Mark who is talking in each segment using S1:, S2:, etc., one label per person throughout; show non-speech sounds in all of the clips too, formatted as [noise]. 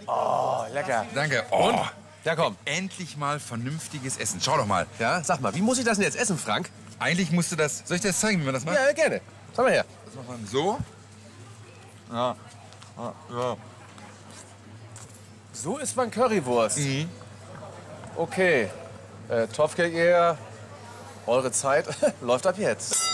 S1: Die
S2: Oh, lecker.
S3: Danke. Und?
S2: Ja, komm.
S3: Endlich mal vernünftiges Essen. Schau doch mal.
S2: Ja, sag mal, wie muss ich das denn jetzt essen, Frank?
S3: Eigentlich musst du das. Soll ich dir das zeigen, wie man das macht?
S2: Ja, gerne. Sag mal her.
S3: Das macht man so. Ja. Ja.
S2: So isst man Currywurst. Okay. Äh, Topfgeldjäger, eure Zeit [laughs] läuft ab jetzt.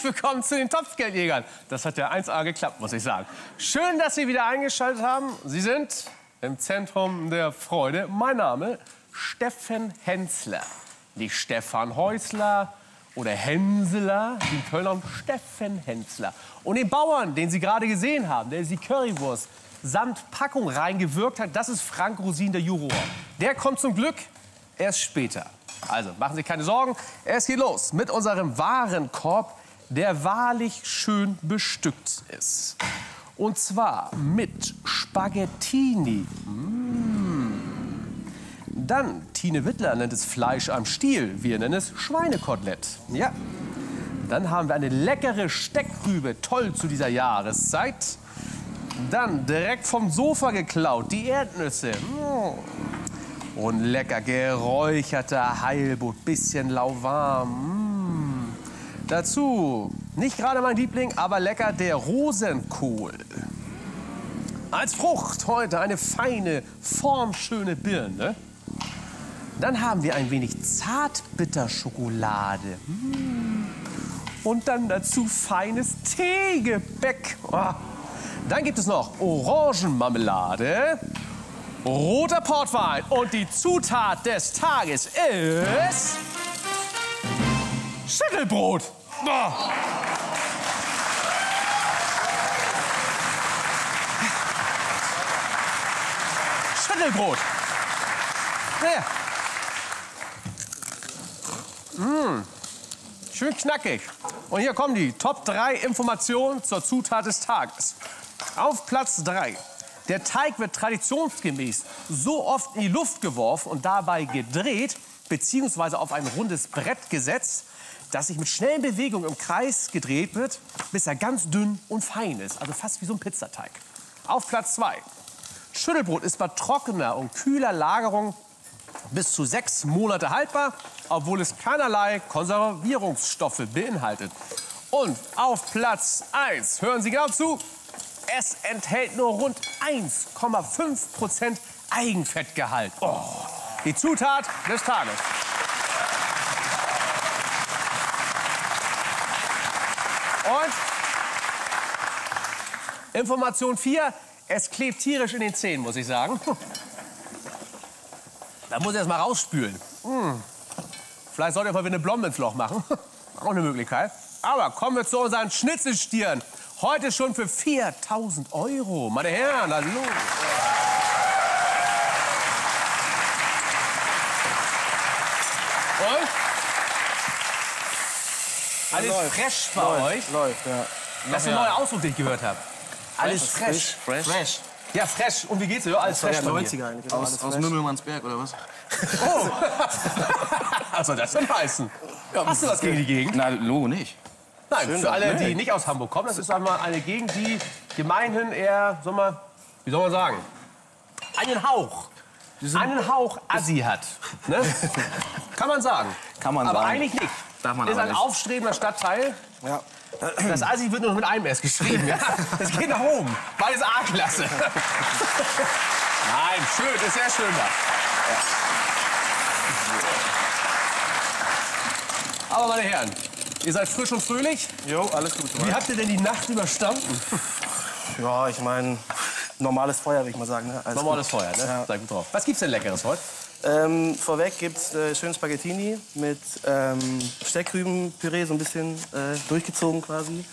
S2: Herzlich willkommen zu den Topfgeldjägern. Das hat ja 1A geklappt, muss ich sagen. Schön, dass Sie wieder eingeschaltet haben. Sie sind im Zentrum der Freude. Mein Name Steffen Hensler. Nicht Stefan Häusler oder Hensler, wie in Köln haben Steffen Hensler. Und den Bauern, den Sie gerade gesehen haben, der die Currywurst samt Packung reingewirkt hat, das ist Frank Rosin, der Juror. Der kommt zum Glück erst später. Also machen Sie keine Sorgen. Es geht los mit unserem Warenkorb, der wahrlich schön bestückt ist. Und zwar mit Spaghettini. Mm. Dann, Tine Wittler nennt es Fleisch am Stiel. Wir nennen es Schweinekotelett. Ja. Dann haben wir eine leckere Steckrübe, toll zu dieser Jahreszeit. Dann direkt vom Sofa geklaut, die Erdnüsse. Mm. Und lecker geräucherter Heilbutt, bisschen lauwarm. Dazu, nicht gerade mein Liebling, aber lecker der Rosenkohl. Als Frucht heute eine feine, formschöne Birne. Dann haben wir ein wenig Zartbitterschokolade. Mm. Und dann dazu feines Teegebäck. Oh. Dann gibt es noch Orangenmarmelade, roter Portwein und die Zutat des Tages ist Schüttelbrot. Boah. Schüttelbrot. Ja. Mmh. Schön knackig. Und hier kommen die Top 3 Informationen zur Zutat des Tages. Auf Platz 3. Der Teig wird traditionsgemäß so oft in die Luft geworfen und dabei gedreht bzw. auf ein rundes Brett gesetzt, dass sich mit schnellen Bewegungen im Kreis gedreht wird, bis er ganz dünn und fein ist. Also fast wie so ein Pizzateig. Auf Platz 2. Schüttelbrot ist bei trockener und kühler Lagerung bis zu sechs Monate haltbar, obwohl es keinerlei Konservierungsstoffe beinhaltet. Und auf Platz 1, hören Sie genau zu, es enthält nur rund 1,5 Prozent Eigenfettgehalt. Oh, die Zutat des Tages. Und Information 4, es klebt tierisch in den Zähnen, muss ich sagen. Da muss ich erst mal rausspülen. Hm. Vielleicht sollte ich mal wieder eine Blombe ins Loch machen. [laughs] Auch eine Möglichkeit. Aber kommen wir zu unseren Schnitzelstieren. Heute schon für 4000 Euro. Meine Herren, hallo. Und? Alles
S1: Läuft.
S2: fresh bei
S1: Läuft,
S2: euch.
S1: Läuft, ja.
S2: Das ist ein neuer Ausdruck, den ich gehört habe. Alles fresh.
S1: Fresh.
S2: Fresh. Ja, fresh. Und wie geht's dir? Ja, alles fresh mir.
S1: 90er eigentlich. Aus,
S4: Aus Mümmelmannsberg oder was?
S2: Was [laughs] soll das denn heißen? Hast du was gegen die Gegend?
S4: Na, Logo nicht.
S2: Nein, für alle, die nicht aus Hamburg kommen, das ist einmal eine Gegend, die gemeinhin eher, soll man, wie soll man sagen, einen Hauch, einen Hauch Assi hat. Ne? [laughs] Kann man sagen.
S4: Kann man
S2: aber
S4: sagen.
S2: eigentlich nicht.
S4: Darf man
S2: ist
S4: aber
S2: ein
S4: nicht.
S2: aufstrebender Stadtteil.
S1: Ja.
S2: Das Assi wird nur noch mit einem S geschrieben. Ja? Das geht nach oben. Beides A-Klasse. Nein, schön, ist sehr schön da. Aber meine Herren, ihr seid frisch und fröhlich.
S1: Jo, alles gut.
S2: Wie habt ihr denn die Nacht überstanden?
S1: Ja, ich meine, normales Feuer, würde ich mal sagen. Ne?
S2: Normales Feuer, ne?
S1: Ja.
S2: Seid gut drauf. Was gibt's denn Leckeres heute?
S1: Ähm, vorweg gibt's äh, schön Spaghettini mit ähm, Steckrübenpüree, so ein bisschen äh, durchgezogen quasi.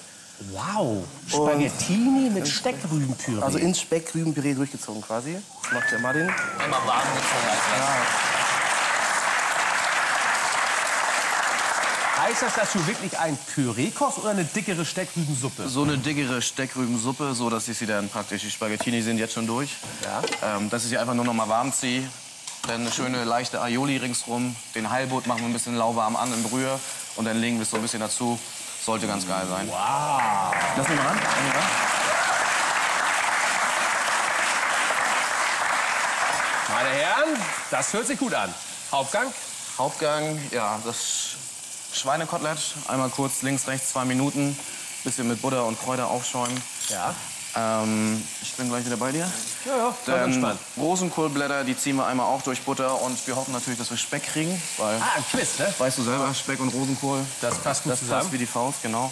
S2: Wow, Spaghettini mit Steckrübenpüree.
S1: Also ins Speckrübenpüree durchgezogen quasi. Das macht der Martin.
S4: Einmal warm gezogen als
S2: Heißt das, dass du wirklich ein Püree kochst oder eine dickere Steckrübensuppe?
S4: So eine dickere Steckrübensuppe, so dass ich sie dann praktisch, die Spaghettini sind jetzt schon durch.
S2: Ja.
S4: Ähm, dass ich sie einfach nur noch mal warm ziehe. Dann eine schöne leichte Aioli ringsrum. Den Heilbutt machen wir ein bisschen lauwarm an in Brühe. Und dann legen wir es so ein bisschen dazu. Sollte ganz geil sein.
S2: Wow.
S4: Lass mich mal ran. Lass mich ran.
S2: Meine Herren, das hört sich gut an. Hauptgang?
S4: Hauptgang, ja, das Schweinekotelett. Einmal kurz links, rechts, zwei Minuten. Bisschen mit Butter und Kräuter aufschäumen.
S2: Ja.
S4: Ähm, ich bin gleich wieder bei dir.
S2: Ja, ja,
S4: Dann
S2: entspannt.
S4: Rosenkohlblätter, die ziehen wir einmal auch durch Butter. Und wir hoffen natürlich, dass wir Speck kriegen. Weil,
S2: Ah, ein Quiz, ne?
S4: weißt du selber, Speck und Rosenkohl,
S2: Das passt gut
S4: das
S2: zusammen.
S4: passt wie die Faust, genau.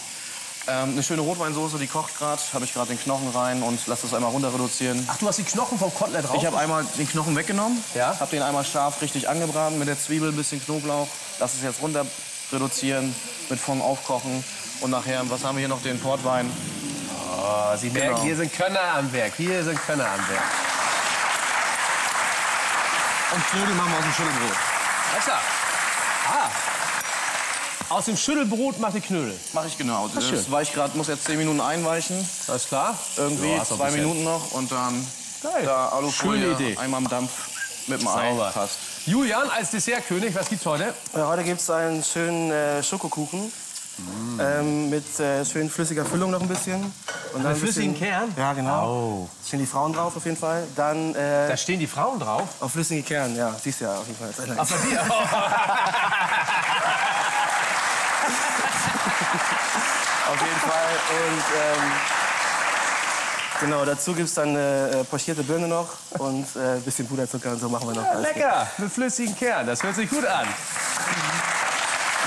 S4: Ähm, eine schöne Rotweinsoße, die kocht gerade. Habe ich gerade den Knochen rein und lass das einmal runter reduzieren.
S2: Ach, du hast die Knochen vom Kotelett drauf?
S4: Ich habe einmal den Knochen weggenommen,
S2: Ja.
S4: habe den einmal scharf richtig angebraten mit der Zwiebel, ein bisschen Knoblauch. Lass es jetzt runter reduzieren, mit Fond aufkochen und nachher, was haben wir hier noch, den Portwein.
S2: Oh, Sie merken, hier sind Könner am Werk. Hier sind Könner am Werk.
S4: Und Knödel machen wir aus dem Schüttelbrot.
S2: Alles klar. Ah. Aus dem Schüttelbrot macht ihr Knödel.
S4: Mache ich genau. Das
S2: schön.
S4: weicht grad, muss jetzt 10 Minuten einweichen,
S2: Alles klar?
S4: irgendwie
S2: Ja,
S4: zwei. Minuten noch und dann
S2: Geil.
S4: da Alufolie,
S2: Schöne Idee.
S4: einmal im Dampf mit dem Ei,
S2: Sauber.
S4: passt.
S2: Julian, als Dessertkönig, was gibt's heute?
S1: Ja, heute gibt es einen schönen äh, Schokokuchen. Ähm, mit äh, schön flüssiger Füllung noch ein bisschen. Und dann ein
S2: flüssigen
S1: bisschen,
S2: Kern?
S1: Ja, genau.
S2: Oh.
S1: Stehen die Frauen drauf auf jeden Fall. Dann äh,
S2: Da stehen die Frauen drauf.
S1: auf flüssigen Kern, ja, siehst du ja auf jeden Fall.
S2: Bei dir? [laughs]
S1: Auf jeden Fall. Und ähm, genau, dazu gibt es dann eine äh, pochierte Birne noch und äh, ein bisschen Puderzucker und so machen wir noch. Alles
S2: Lecker, mit flüssigen Kern. Das hört sich gut an.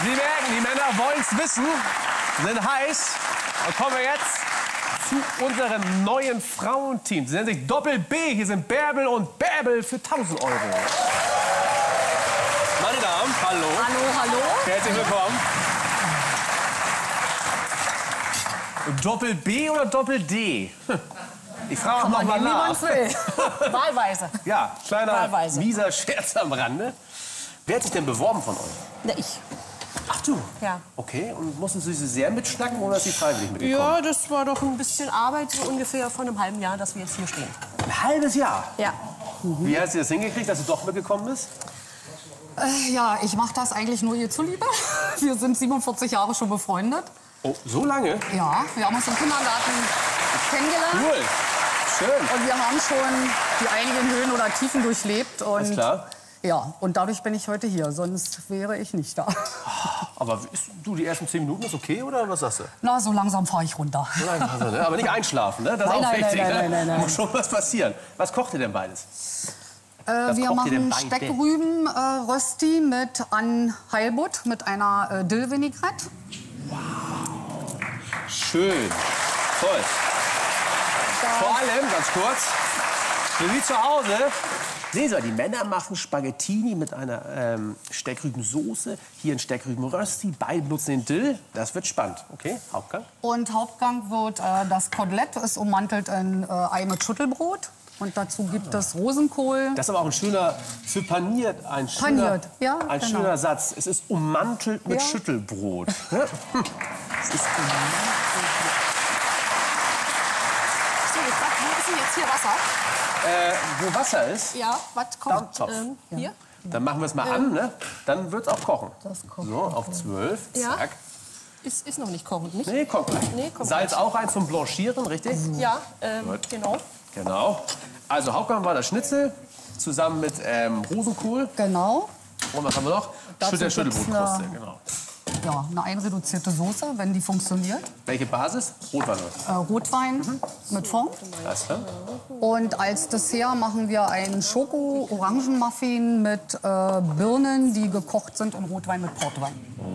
S2: Sie merken, die Männer wollen es wissen, sind heiß. Und kommen wir jetzt zu unserem neuen Frauenteam. Sie nennen sich Doppel B. Hier sind Bärbel und Bärbel für 1000 Euro. Meine Damen, hallo.
S5: Hallo, hallo.
S2: Herzlich willkommen. Doppel B oder Doppel D? Ich frage
S5: Kann
S2: noch
S5: man
S2: mal
S5: nehmen, wie man
S2: nach.
S5: es will. [laughs] Wahlweise.
S2: Ja, kleiner
S5: Wahlweise.
S2: mieser Scherz am Rande. Wer hat sich denn beworben von euch?
S5: Na, ich.
S2: Ach du.
S5: Ja.
S2: Okay, und mussten Sie sie sehr mitschnacken oder ist sie freiwillig mitgekommen?
S5: Ja, das war doch ein bisschen Arbeit, so ungefähr von einem halben Jahr, dass wir jetzt hier stehen.
S2: Ein halbes Jahr.
S5: Ja.
S2: Wie hat sie das hingekriegt, dass sie doch mitgekommen ist?
S6: Äh, Ja, ich mache das eigentlich nur ihr zuliebe. [laughs] Wir sind 47 Jahre schon befreundet.
S2: Oh, so lange?
S6: Ja, wir haben uns im Kindergarten kennengelernt.
S2: Cool. Schön.
S6: Und wir haben schon die einigen Höhen oder Tiefen durchlebt. Und
S2: Alles klar.
S6: Ja, und dadurch bin ich heute hier. Sonst wäre ich nicht da.
S2: Aber ist, du, die ersten zehn Minuten ist okay oder was sagst du?
S6: Na, so langsam fahre ich runter.
S2: Ne? Aber nicht einschlafen, ne? Das ist
S6: Nein,
S2: auch
S6: nein,
S2: wichtig.
S6: nein,
S2: ne?
S6: nein, nein, nein.
S2: Muss schon was passieren. Was kocht ihr denn beides?
S6: Äh, wir machen? Steckrüben-Rösti mit an Heilbutt mit einer äh, Dill-Vinaigrette.
S2: Schön. Toll. Vor allem, ganz kurz, für Sie zu Hause, sehen Sie, die Männer machen Spaghettini mit einer ähm, Steckrübensoße, hier ein Steckrübenrösti, beide benutzen den Dill. Das wird spannend. Okay, Hauptgang.
S6: Und Hauptgang wird äh, das Kotelett, ist ummantelt in äh, Ei mit Schüttelbrot. Und dazu gibt es Rosenkohl.
S2: Das ist aber auch ein schöner, für paniert, ein schöner,
S6: Paniert, ja,
S2: ein
S6: genau.
S2: schöner Satz. Es ist ummantelt mit
S6: Ja.
S2: Schüttelbrot. [laughs] es ist
S5: So, jetzt, was, wo ist denn jetzt hier Wasser?
S2: Äh, wo Wasser ist,
S5: Ja, was kommt
S2: Dampftopf.
S5: ähm, hier?
S2: dann machen wir es mal an, ne? Dann wird es auch kochen. so, auf 12.
S5: Ja.
S2: Zack.
S5: Ist, ist noch nicht kochend, nicht?
S2: Nee, kommt gleich.
S5: Nee, kommt
S2: Salz auch rein zum Blanchieren, richtig?
S5: Ja, ähm, genau.
S2: Genau. Also Hauptgang war das Schnitzel zusammen mit ähm, Rosenkohl.
S6: Genau.
S2: Und was haben wir noch?
S6: Gibt's
S2: Schüttelbrotkruste,
S6: eine-
S2: genau.
S6: Ja, eine einreduzierte Soße, wenn die funktioniert.
S2: Welche Basis? Rotwein.
S6: Äh, Rotwein mit Fond.
S2: Alles klar.
S6: Und als Dessert machen wir einen Schoko-Orangenmuffin mit äh, Birnen, die gekocht sind in Rotwein mit Portwein.
S2: Das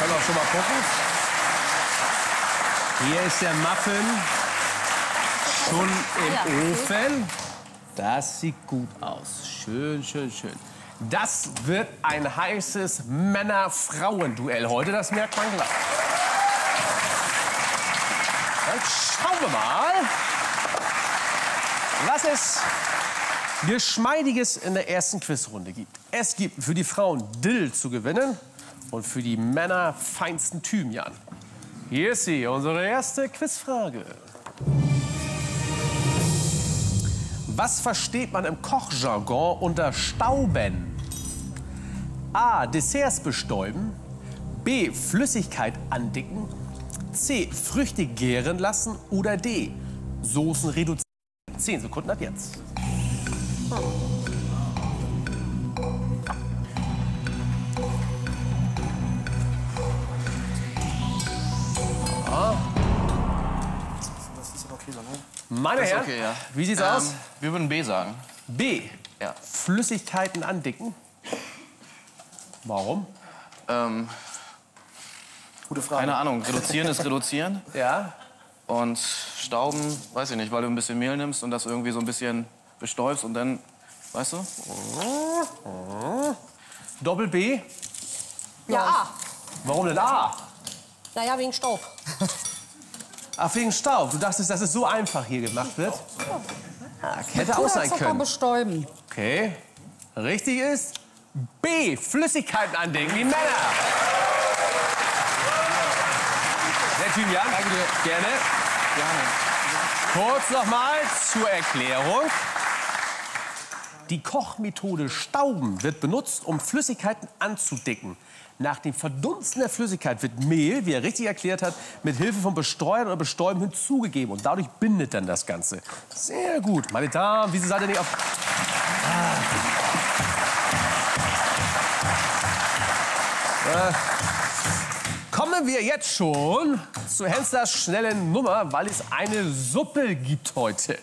S2: kann auch schon mal gucken. Hier ist der Muffin schon im Ofen. Das sieht gut aus. Schön, schön, schön. Das wird ein heißes Männer-Frauen-Duell heute, das merkt man gleich. Dann schauen wir mal, was es Geschmeidiges in der ersten Quizrunde gibt. Es gibt für die Frauen Dill zu gewinnen und für die Männer feinsten Thymian. Hier ist sie, unsere erste Quizfrage. Was versteht man im Kochjargon unter Stauben? A. Desserts bestäuben. B. Flüssigkeit andicken. C. Früchte gären lassen. Oder D. Soßen reduzieren. Zehn Sekunden ab jetzt.
S1: Ne?
S2: Meine Herren,
S4: okay, ja.
S2: wie sieht's
S4: Ähm,
S2: aus?
S4: Wir würden B sagen.
S2: B.
S4: Ja.
S2: Flüssigkeiten andicken. Warum?
S4: Ähm,
S1: Gute Frage.
S4: keine Ahnung, reduzieren ist reduzieren. [laughs]
S2: Ja.
S4: Und Stauben, weiß ich nicht, weil du ein bisschen Mehl nimmst und das irgendwie so ein bisschen bestäubst und dann, weißt du?
S2: Doppel B.
S5: Ja, A.
S2: Warum denn A?
S5: Naja, wegen Staub. [laughs]
S2: Ach, wegen Staub. Du dachtest, dass es so einfach hier gemacht wird? Ja, hätte auch sein können.
S6: bestäuben.
S2: Okay. Richtig ist B. Flüssigkeiten andenken, wie Männer. Sehr Thymian. Gerne. Kurz nochmal zur Erklärung. Die Kochmethode Stauben wird benutzt, um Flüssigkeiten anzudicken. Nach dem Verdunsten der Flüssigkeit wird Mehl, wie er richtig erklärt hat, mit Hilfe von Bestreuern oder Bestäuben hinzugegeben. Und dadurch bindet dann das Ganze. Sehr gut. Meine Damen, wieso seid ihr nicht auf... Ah. Kommen wir jetzt schon zu Henslers schnellen Nummer, weil es eine Suppe gibt heute.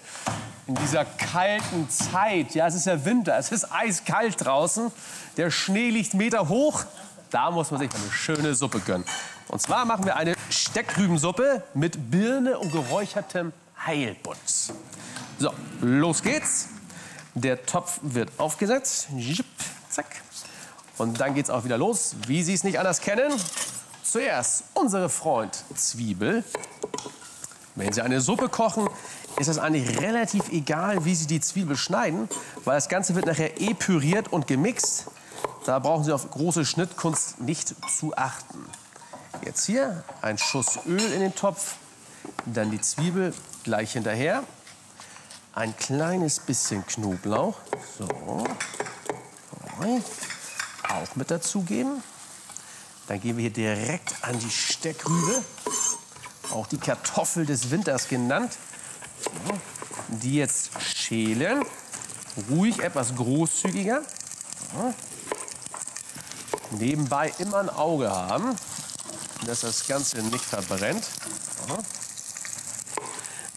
S2: In dieser kalten Zeit. Ja, es ist ja Winter, es ist eiskalt draußen. Der Schnee liegt Meter hoch. Da muss man sich eine schöne Suppe gönnen. Und zwar machen wir eine Steckrübensuppe mit Birne und geräuchertem Heilbutt. So, los geht's. Der Topf wird aufgesetzt. Zack. Und dann geht's auch wieder los, wie Sie es nicht anders kennen. Zuerst unsere Freund Zwiebel. Wenn Sie eine Suppe kochen, ist es eigentlich relativ egal, wie Sie die Zwiebel schneiden, weil das Ganze wird nachher eh püriert und gemixt. Da brauchen Sie auf große Schnittkunst nicht zu achten. Jetzt hier ein Schuss Öl in den Topf, dann die Zwiebel gleich hinterher. Ein kleines bisschen Knoblauch. So. Auch mit dazugeben. Dann gehen wir hier direkt an die Steckrübe. Auch die Kartoffel des Winters genannt. Die jetzt schälen. Ruhig etwas großzügiger. Nebenbei immer ein Auge haben, dass das Ganze nicht verbrennt.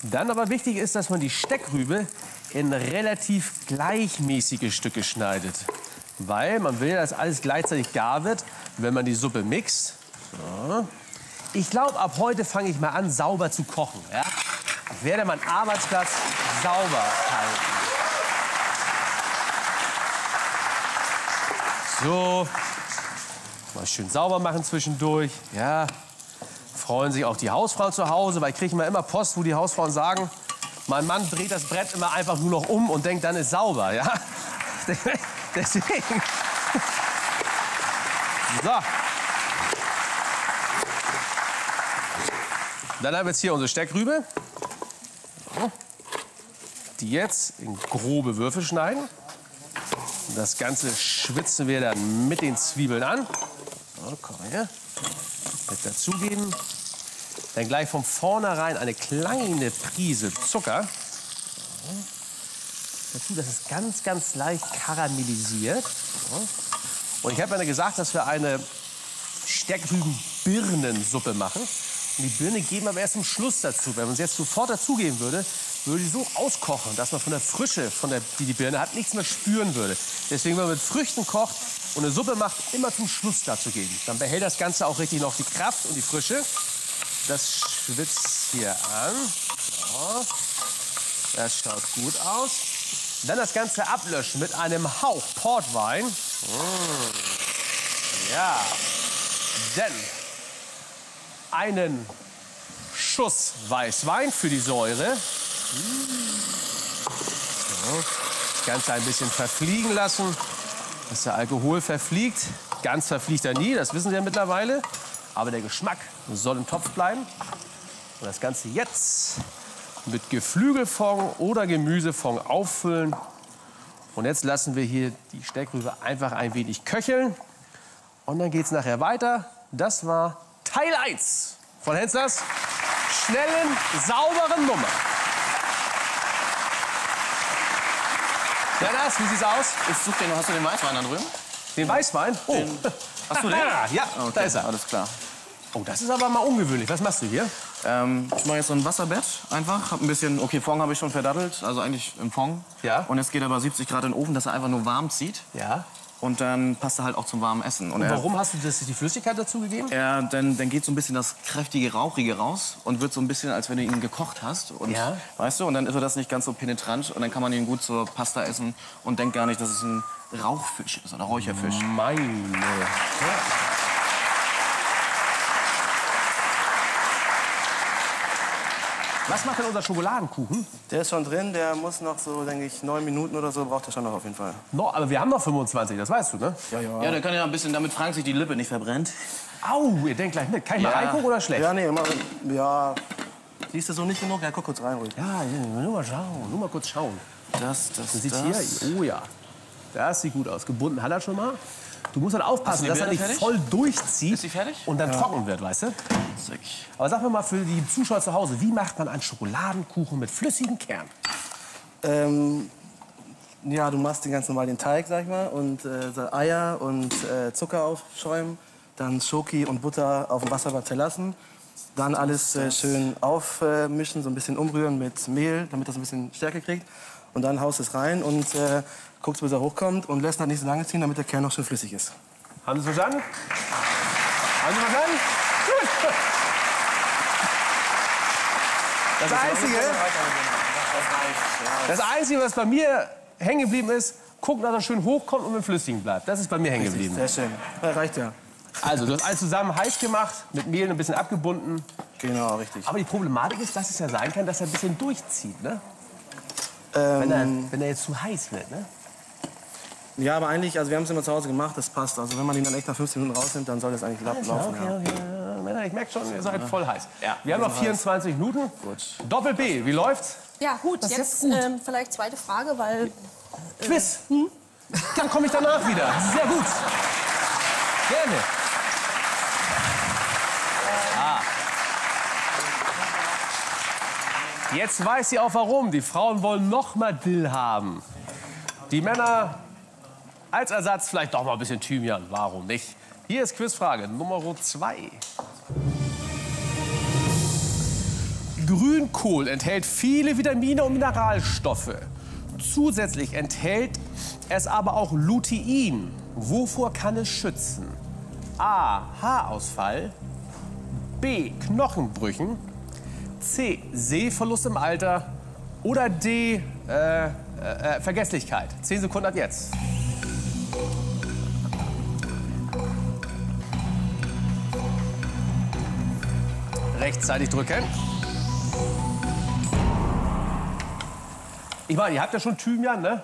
S2: Dann aber wichtig ist, dass man die Steckrübe in relativ gleichmäßige Stücke schneidet. Weil man will, dass alles gleichzeitig gar wird, wenn man die Suppe mixt. So. Ich glaube, ab heute fange ich mal an, sauber zu kochen. Ja? Ich werde meinen Arbeitsplatz sauber halten. So, mal schön sauber machen zwischendurch. Ja, freuen sich auch die Hausfrauen zu Hause, weil ich kriege immer Post, wo die Hausfrauen sagen, mein Mann dreht das Brett immer einfach nur noch um und denkt, dann ist sauber. Ja? [laughs] Deswegen. So. Dann haben wir jetzt hier unsere Steckrübe. Die jetzt in grobe Würfel schneiden. Das Ganze schwitzen wir dann mit den Zwiebeln an. So, komm her. Mit dazugeben. Dann gleich von vornherein eine kleine Prise Zucker. Dazu, dass es ganz, ganz leicht karamellisiert. Und ich habe ja gesagt, dass wir eine Steckrüben-Birnensuppe machen. Und die Birne geben wir erst zum Schluss dazu. Wenn man sie jetzt sofort dazugeben würde, würde die so auskochen, dass man von der Frische, von der, die die Birne hat, nichts mehr spüren würde. Deswegen, wenn man mit Früchten kocht und eine Suppe macht, immer zum Schluss dazu geben. Dann behält das Ganze auch richtig noch die Kraft und die Frische. Das schwitzt hier an. So. Das schaut gut aus. Dann das Ganze ablöschen mit einem Hauch Portwein. Mmh. Ja. Dann einen Schuss Weißwein für die Säure. So. Das Ganze ein bisschen verfliegen lassen, dass der Alkohol verfliegt. Ganz verfliegt er nie, das wissen Sie ja mittlerweile. Aber der Geschmack soll im Topf bleiben. Und das Ganze jetzt mit Geflügelfond oder Gemüsefond auffüllen. Und jetzt lassen wir hier die Steckrübe einfach ein wenig köcheln. Und dann geht es nachher weiter. Das war Teil 1 von Henslers schnellen, sauberen Nummer. Das, wie sieht's aus?
S4: Ich such den, hast du den Weißwein da drüben?
S2: Den Weißwein? Oh.
S4: Hast du den? [laughs]
S2: Ja,
S4: Okay,
S2: da ist er.
S4: Alles klar.
S2: Oh, das ist aber mal ungewöhnlich. Was machst du hier?
S4: Ähm, ich mache jetzt so ein Wasserbett einfach. Hab ein bisschen, okay, Fond habe ich schon verdattelt, also eigentlich im Fond.
S2: Ja.
S4: Und jetzt geht er bei 70 Grad in den Ofen, dass er einfach nur warm zieht.
S2: Ja.
S4: Und dann passt er halt auch zum warmen Essen. Und,
S2: Und
S4: er,
S2: warum hast du das, die Flüssigkeit dazu gegeben?
S4: er, dann, dann geht so ein bisschen das kräftige, rauchige raus und wird so ein bisschen, als wenn du ihn gekocht hast. Und,
S2: Ja.
S4: Weißt du, und dann ist er das nicht ganz so penetrant und dann kann man ihn gut zur Pasta essen und denkt gar nicht, dass es ein Rauchfisch ist oder Räucherfisch.
S2: Meine. Was macht denn unser Schokoladenkuchen?
S1: Der ist schon drin, der muss noch so, denke ich, neun Minuten oder so braucht er schon noch auf jeden Fall.
S2: No, aber wir haben noch 25, das weißt du, ne?
S1: Ja, ja.
S4: Ja, der kann ja ein bisschen, damit Frank sich die Lippe nicht verbrennt.
S2: Au, ihr denkt gleich mit. Kann ich mal
S4: Ja.
S2: reingucken oder schlecht?
S1: Ja, nee, immer, ja. Siehst du so nicht genug? Ja, guck kurz rein ruhig.
S2: Ja, nur mal schauen, nur mal kurz schauen.
S4: Das, das,
S2: Man sieht
S4: das.
S2: hier, oh ja, das sieht gut aus. Gebunden hat er schon mal. Du musst halt aufpassen, dass er nicht
S4: fertig?
S2: voll durchzieht
S4: Ist sie fertig?
S2: und dann trocken wird, weißt du?
S4: Zack.
S2: Aber sag mir mal für die Zuschauer zu Hause, wie macht man einen Schokoladenkuchen mit flüssigem Kern?
S1: Ähm, ja, du machst den ganz normal den Teig, sag ich mal, und äh, Eier und äh, Zucker aufschäumen, dann Schoki und Butter auf dem Wasserbad zerlassen, dann alles äh, schön aufmischen, so ein bisschen umrühren mit Mehl, damit das ein bisschen Stärke kriegt. Und dann haust es rein und äh, guckst, bis er hochkommt und lässt dann nicht so lange ziehen, damit der Kern noch schön flüssig ist.
S2: Haben Sie es verstanden? Haben Sie verstanden? Gut. Das Einzige, das Einzige, was bei mir hängen geblieben ist, gucken, dass er schön hochkommt und mit Flüssigen bleibt. Das ist bei mir hängen geblieben.
S1: Sehr schön. Ja, reicht ja.
S2: Also, du hast alles zusammen heiß gemacht, mit Mehl ein bisschen abgebunden.
S1: Genau, richtig.
S2: Aber die Problematik ist, dass es ja sein kann, dass er ein bisschen durchzieht, ne? Wenn, er,
S1: Ähm,
S2: wenn er jetzt zu heiß wird, ne?
S1: ja, aber eigentlich, also wir haben es immer zu Hause gemacht, das passt. Also wenn man ihn dann echt nach 15 Minuten rausnimmt, dann soll das eigentlich lau- laufen.
S2: okay,
S1: Ja.
S2: okay. Männer, ich merke schon, ihr seid voll heiß. Wir haben noch 24 Minuten. Doppel B, wie läuft's?
S5: Ja, gut.
S6: Das
S5: jetzt
S6: gut.
S5: Ähm, vielleicht zweite Frage, weil
S2: Quiz. Dann komme ich danach wieder. Sehr gut. Gerne. Jetzt weiß sie auch warum. Die Frauen wollen noch mal Dill haben. Die Männer als Ersatz vielleicht doch mal ein bisschen Thymian. Warum nicht? Hier ist Quizfrage Nummer 2. Grünkohl enthält viele Vitamine und Mineralstoffe. Zusätzlich enthält es aber auch Lutein. Wovor kann es schützen? A. Haarausfall. B. Knochenbrüchen. C. Sehverlust im Alter. Oder D. Äh, äh, äh, Vergesslichkeit. Zehn Sekunden ab jetzt. Rechtzeitig drücken. Ich meine, ihr habt ja schon Thymian, ne?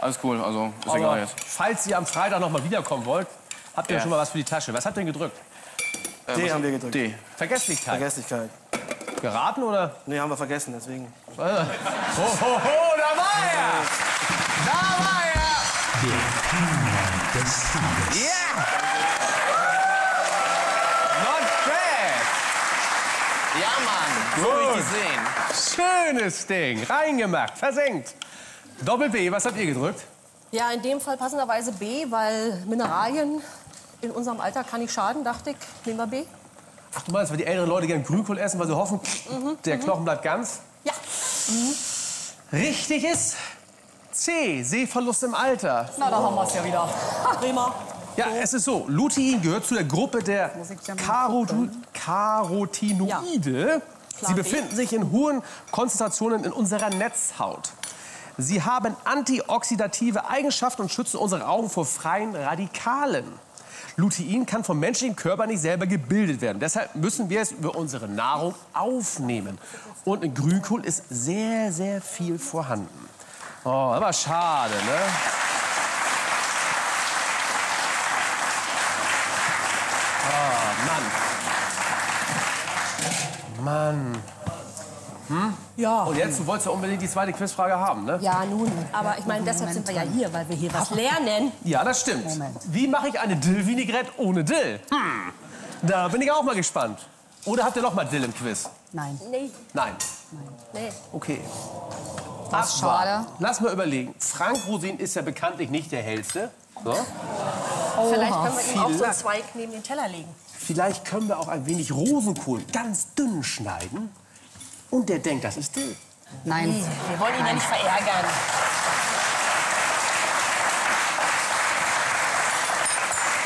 S4: Alles cool, also ist
S2: Aber
S4: egal jetzt.
S2: falls ihr am Freitag noch mal wiederkommen wollt, habt ihr
S4: Ja.
S2: schon mal was für die Tasche. Was habt ihr denn gedrückt?
S1: D haben wir gedrückt.
S4: D.
S2: Vergesslichkeit.
S1: Vergesslichkeit.
S2: Geraten oder?
S1: Nee, haben wir vergessen, deswegen.
S2: Ho, ho, ho, da war er! Da war er! Yeah! Not bad!
S4: Ja, Mann. So will ich sehen.
S2: Schönes Ding. Reingemacht, versenkt. Doppel B, was habt ihr gedrückt?
S5: ja, in dem Fall passenderweise B, weil Mineralien in unserem Alter kann nicht schaden, dachte ich. Nehmen wir B.
S2: Ach, du meinst, weil die älteren Leute gern Grünkohl essen, weil sie hoffen, der Knochen bleibt ganz?
S5: Ja.
S2: Richtig ist C, Sehverlust im Alter.
S6: Na, da haben wir es ja wieder.
S5: Prima.
S2: Ja, es ist so. Lutein gehört zu der Gruppe der
S6: ja.
S2: Carotinoide.
S5: Klar,
S2: Sie befinden sich in hohen Konzentrationen in unserer Netzhaut. Sie haben antioxidative Eigenschaften und schützen unsere Augen vor freien Radikalen. Lutein kann vom menschlichen Körper nicht selber gebildet werden. Deshalb müssen wir es über unsere Nahrung aufnehmen. Und in Grünkohl ist sehr, sehr viel vorhanden. Oh, aber schade, ne? Mann.
S5: Ja.
S2: Und jetzt, du wolltest ja unbedingt die zweite Quizfrage haben, ne?
S5: Ja, nun. Aber ich meine, deshalb sind wir ja hier, weil wir hier was lernen.
S2: Ja, das stimmt.
S6: Moment.
S2: Wie mache ich eine Dill-Vinaigrette ohne Dill? Hm. Da bin ich auch mal gespannt. Oder habt ihr noch mal Dill im Quiz?
S6: Nein,
S5: Nee,
S2: Nein.
S5: nee.
S2: Okay.
S6: das schade.
S2: Lass mal überlegen. Frank Rosin ist ja bekanntlich nicht der hellste. So.
S5: Vielleicht können wir ihm auch so einen Zweig neben den Teller legen.
S2: Vielleicht können wir auch ein wenig Rosenkohl ganz dünn schneiden. Und der denkt, das ist Dill.
S6: Nein.
S5: Wir wollen ihn ja nicht verärgern.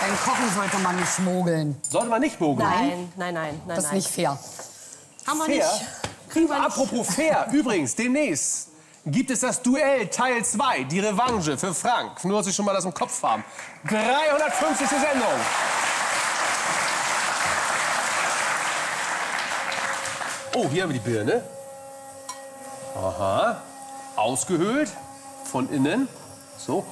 S6: Beim Kochen sollte man nicht schmogeln.
S2: Sollte man nicht mogeln.
S5: Nein, nein, nein, nein.
S6: Das ist
S5: nein.
S6: nicht fair.
S5: Haben wir
S2: Fair?
S5: nicht. Kriegen wir nicht.
S2: Apropos fair, [laughs] übrigens, demnächst gibt es das Duell Teil 2, die Revanche für Frank. Nur, dass Sie schon mal das im Kopf haben. 350. Sendung. Oh, hier haben wir die Birne. Aha. Ausgehöhlt. Von innen. So.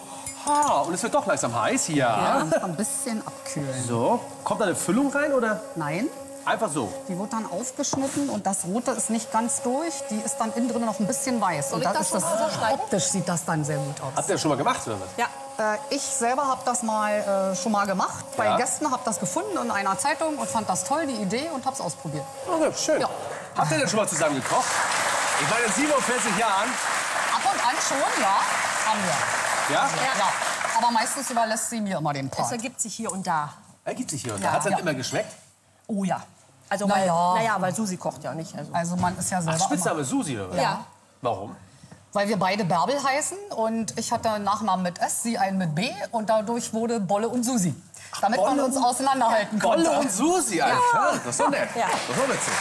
S2: Ah, und es wird doch langsam heiß. Ja.
S6: Ja, ein bisschen abkühlen.
S2: So. Kommt da eine Füllung rein oder
S6: Nein,
S2: einfach so?
S6: die wird dann aufgeschnitten und das Rote ist nicht ganz durch. Die ist dann innen drin noch ein bisschen weiß. Und
S5: ich
S6: dann
S5: das
S6: ist das, optisch sieht das dann sehr gut aus.
S2: Habt ihr das schon mal gemacht oder was?
S5: Ja.
S6: Äh, ich selber habe das mal äh, schon mal gemacht. Bei
S2: Ja.
S6: Gästen habe das gefunden in einer Zeitung und fand das toll, die Idee, und habe es ausprobiert.
S2: Okay, schön.
S6: Ja.
S2: Habt ihr denn schon mal zusammen gekocht? Ich meine, in 47 Jahren.
S6: Ab und an schon, ja, haben wir.
S2: Ja?
S6: Ja. Aber meistens überlässt sie mir immer den
S5: Es
S6: Part.
S5: ergibt sich hier und da.
S2: Ergibt sich hier. und
S6: Ja,
S2: da. Hat es dann
S6: ja.
S2: immer geschmeckt?
S5: Oh ja. Also,
S6: Na
S5: weil,
S6: ja.
S5: naja, weil Susi kocht ja nicht. Also.
S6: Also man ist ja
S2: Ach,
S6: selber immer,
S2: Spitzname Susi oder was?
S5: Ja.
S2: Warum?
S6: Weil wir beide Bärbel heißen und ich hatte einen Nachnamen mit S, sie einen mit B und dadurch wurde Bolle und Susi. Damit man
S2: Bolle
S6: uns auseinanderhalten konnte.
S2: Bolle und Susi, alles klar. Das ist doch nett.
S5: Ja.
S2: Das ist doch witzig.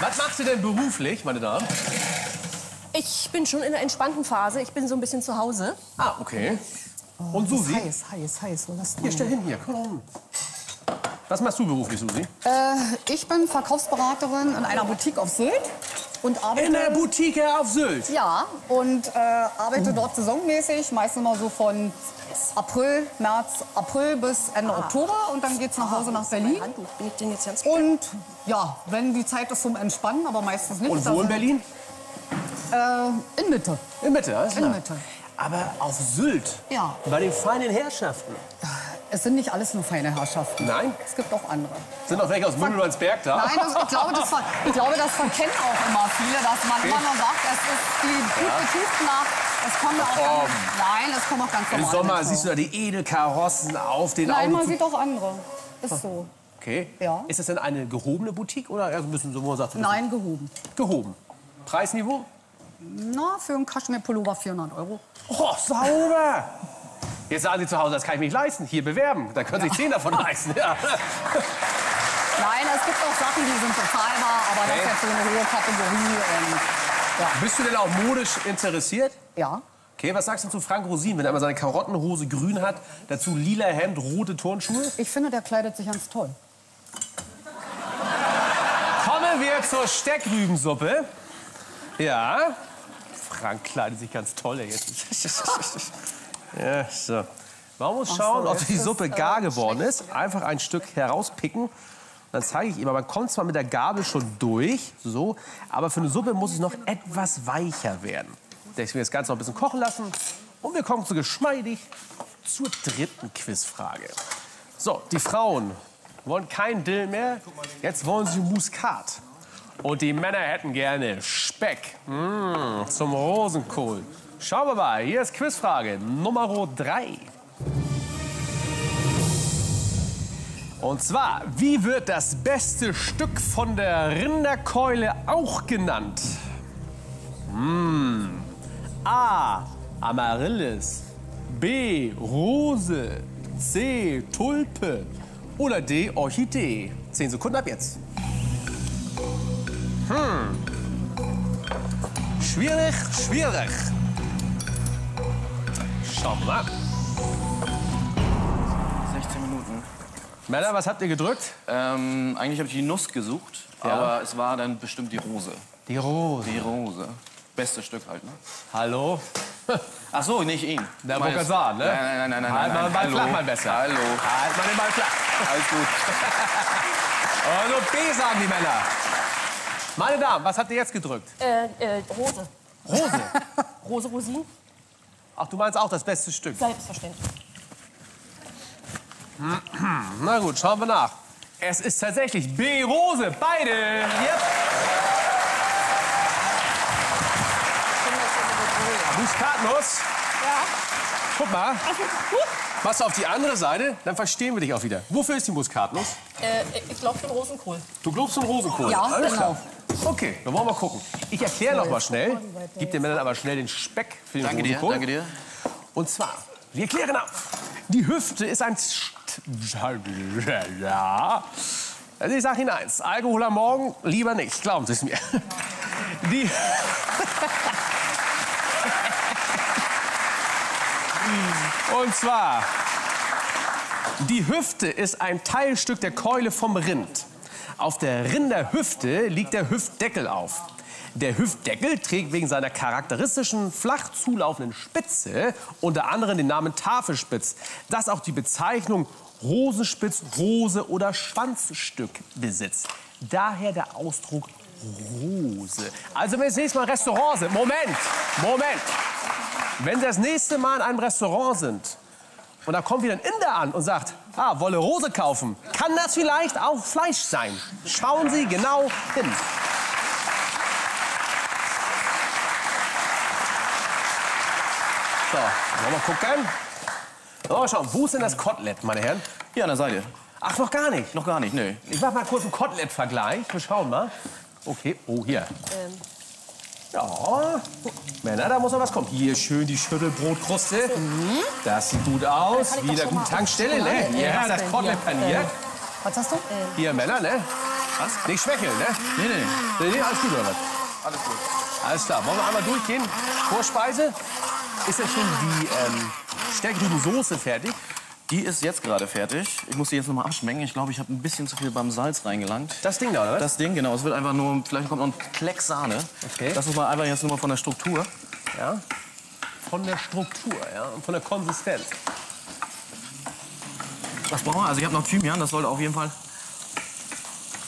S2: Was machst du denn beruflich, meine Damen?
S5: Ich bin schon in der entspannten Phase. Ich bin so ein bisschen zu Hause.
S2: Ah, okay. Und Susi?
S6: Heiß, heiß, heiß. Wo das
S2: Hier, stell hin, hier. Komm. Was machst du beruflich, Susi?
S6: Äh, ich bin Verkaufsberaterin in einer Boutique auf Sylt und arbeite
S2: In der Boutique auf Sylt.
S6: Ja, und äh, arbeite dort saisonmäßig, meistens mal so von April, März, April bis Ende Oktober und dann geht's nach Hause nach Berlin.
S5: Bin ich denn jetzt ganz
S6: Und ja, wenn die Zeit ist zum Entspannen, aber meistens nicht.
S2: Und wo in Berlin?
S6: Äh, in Mitte.
S2: In Mitte, alles
S6: In
S2: klar.
S6: Mitte.
S2: Aber auf Sylt?
S6: Ja.
S2: Bei den feinen Herrschaften?
S6: Es sind nicht alles nur feine Herrschaften.
S2: Nein?
S6: Es gibt auch andere.
S2: Sind auch welche aus Müllmannsberg da?
S6: Nein, das, ich, glaube, das, ich glaube, das verkennen auch immer viele, dass man immer nur sagt, es ist die gut betuchten. Es kommen auch ganz, nein, es kommen auch ganz
S2: Im
S6: normale
S2: Sommer
S6: Menschen.
S2: siehst du da die Edelkarossen auf den
S6: Nein, man sieht auch andere. Ist so.
S2: Okay.
S6: Ja.
S2: Ist das denn eine gehobene Boutique oder eher so ein bisschen so, wo man sagt,
S6: Nein, gehoben.
S2: gehoben? Preisniveau?
S6: Na, für einen Kaschmir-Pullover 400 Euro.
S2: Oh, sauber! Jetzt sagen Sie zu Hause, das kann ich nicht leisten. Hier bewerben. Da können Sie sich 10 davon leisten. Ja.
S6: Nein, es gibt auch Sachen, die sind bezahlbar, aber das
S2: Okay.
S6: ist jetzt so eine hohe Kategorie. Und, ja.
S2: Bist du denn auch modisch interessiert?
S6: ja.
S2: Okay, was sagst du zu Frank Rosin, wenn er immer seine Karottenhose grün hat, dazu lila Hemd, rote Turnschuhe?
S6: Ich finde, der kleidet sich ganz toll.
S2: Kommen wir zur Steckrübensuppe. Ja. Frank kleidet sich ganz toll ey, jetzt. [laughs] ja, so. Man muss schauen, ob die Suppe gar geworden ist. Einfach ein Stück herauspicken. Dann zeige ich ihm, man kommt zwar mit der Gabel schon durch, so, aber für eine Suppe muss es noch etwas weicher werden. Deswegen das Ganze noch ein bisschen kochen lassen. Und wir kommen so geschmeidig zur dritten Quizfrage. So, die Frauen wollen kein Dill mehr. Jetzt wollen sie Muskat. Und die Männer hätten gerne Speck mm, zum Rosenkohl. Schauen wir mal, hier ist Quizfrage Nummer 3. Und zwar, wie wird das beste Stück von der Rinderkeule auch genannt? Mm. A. Amaryllis. B. Rose. C. Tulpe. Oder D. Orchidee. Zehn Sekunden ab jetzt. Hm. Schwierig, schwierig. Schauen wir mal.
S4: 16 Minuten.
S2: Männer, was habt ihr gedrückt?
S4: Ähm, eigentlich habe ich die Nuss gesucht,
S2: Ja.
S4: aber es war dann bestimmt die Rose.
S2: Die Rose.
S4: Die Rose. beste Stück halt, ne?
S2: Hallo? [laughs]
S4: Ach so, nicht ihn.
S2: Der Bokazan, ne?
S4: Nein, nein, nein, nein,
S2: Halt
S4: nein.
S2: mal den Ball
S4: Hallo.
S2: flach mal besser.
S4: Hallo.
S2: Halt mal den Ball flach.
S4: Alles gut. [laughs]
S2: Also B sagen die Männer. Meine Damen, was habt ihr jetzt gedrückt?
S5: Äh, äh, Rose.
S2: Rose. [laughs]
S5: Rose Rosinen?
S2: Ach, du meinst auch das beste Stück.
S5: Selbstverständlich. [clears throat]
S2: Na gut, schauen wir nach. Es ist tatsächlich B. Rose. Beide. Yep. Muskatnuss.
S5: Ja.
S2: Guck mal. Machst du auf die andere Seite, dann verstehen wir dich auch wieder. Wofür ist die Muskatnuss?
S5: Äh, ich glaube für den Rosenkohl.
S2: Du glaubst zum Rosenkohl.
S6: Ja,
S2: Alles
S6: genau.
S2: klar. Okay, dann wollen wir mal gucken. Ich erkläre noch mal schnell. Gib den Männern aber schnell den Speck für den
S4: Danke dir,
S2: Rosenkohl.
S4: danke dir.
S2: Und zwar, wir klären ab. Die Hüfte ist ein... St ja. Also ich sage Ihnen eins, Alkohol am Morgen lieber nicht, glauben Sie es mir. Die... [laughs] Und zwar, die Hüfte ist ein Teilstück der Keule vom Rind. Auf der Rinderhüfte liegt der Hüftdeckel auf. Der Hüftdeckel trägt wegen seiner charakteristischen flach zulaufenden Spitze unter anderem den Namen Tafelspitz, das auch die Bezeichnung Rosenspitz, Rose oder Schwanzstück besitzt. Daher der Ausdruck Rose. Also wenn Sie das nächste Mal im Restaurant sind, Moment, Moment. Wenn Sie das nächste Mal in einem Restaurant sind und da kommt wieder ein Inder an und sagt, ah, wolle Rose kaufen, kann das vielleicht auch Fleisch sein. Schauen Sie genau hin. So, wollen wir gucken. So, schauen, wo ist denn das Kotelett, meine Herren?
S4: Hier an der Seite.
S2: Ach, noch gar nicht.
S4: Noch gar nicht, nö.
S2: Ich mach mal kurz einen Kotelett-Vergleich. Wir schauen mal. Okay, oh, hier. Ja, Männer, da muss noch was kommen. Hier schön die Schüttelbrotkruste. Das sieht gut aus. Wieder gut Tankstelle, ne? Ja, das Kotelett paniert.
S6: Was hast du?
S2: Hier, Männer, ne? Was? Nicht schwächeln, ne?
S4: Nee, nee.
S2: Nee, nee, alles gut, oder was?
S4: Alles gut.
S2: Alles klar, wollen wir einmal durchgehen? Vorspeise. Ist ja schon die ähm, Stärkrübensoße fertig.
S4: Die ist jetzt gerade fertig. Ich muss die jetzt noch mal abschmecken. Ich glaube, ich habe ein bisschen zu viel beim Salz reingelangt.
S2: Das Ding da, oder was?
S4: Das Ding, genau. Es wird einfach nur, vielleicht kommt noch ein Kleck Sahne.
S2: Okay.
S4: Das ist mal einfach jetzt nur mal von der Struktur.
S2: Ja. Von der Struktur, ja, und von der Konsistenz.
S4: Was brauchen wir? Also ich habe noch Thymian, das sollte auf jeden Fall.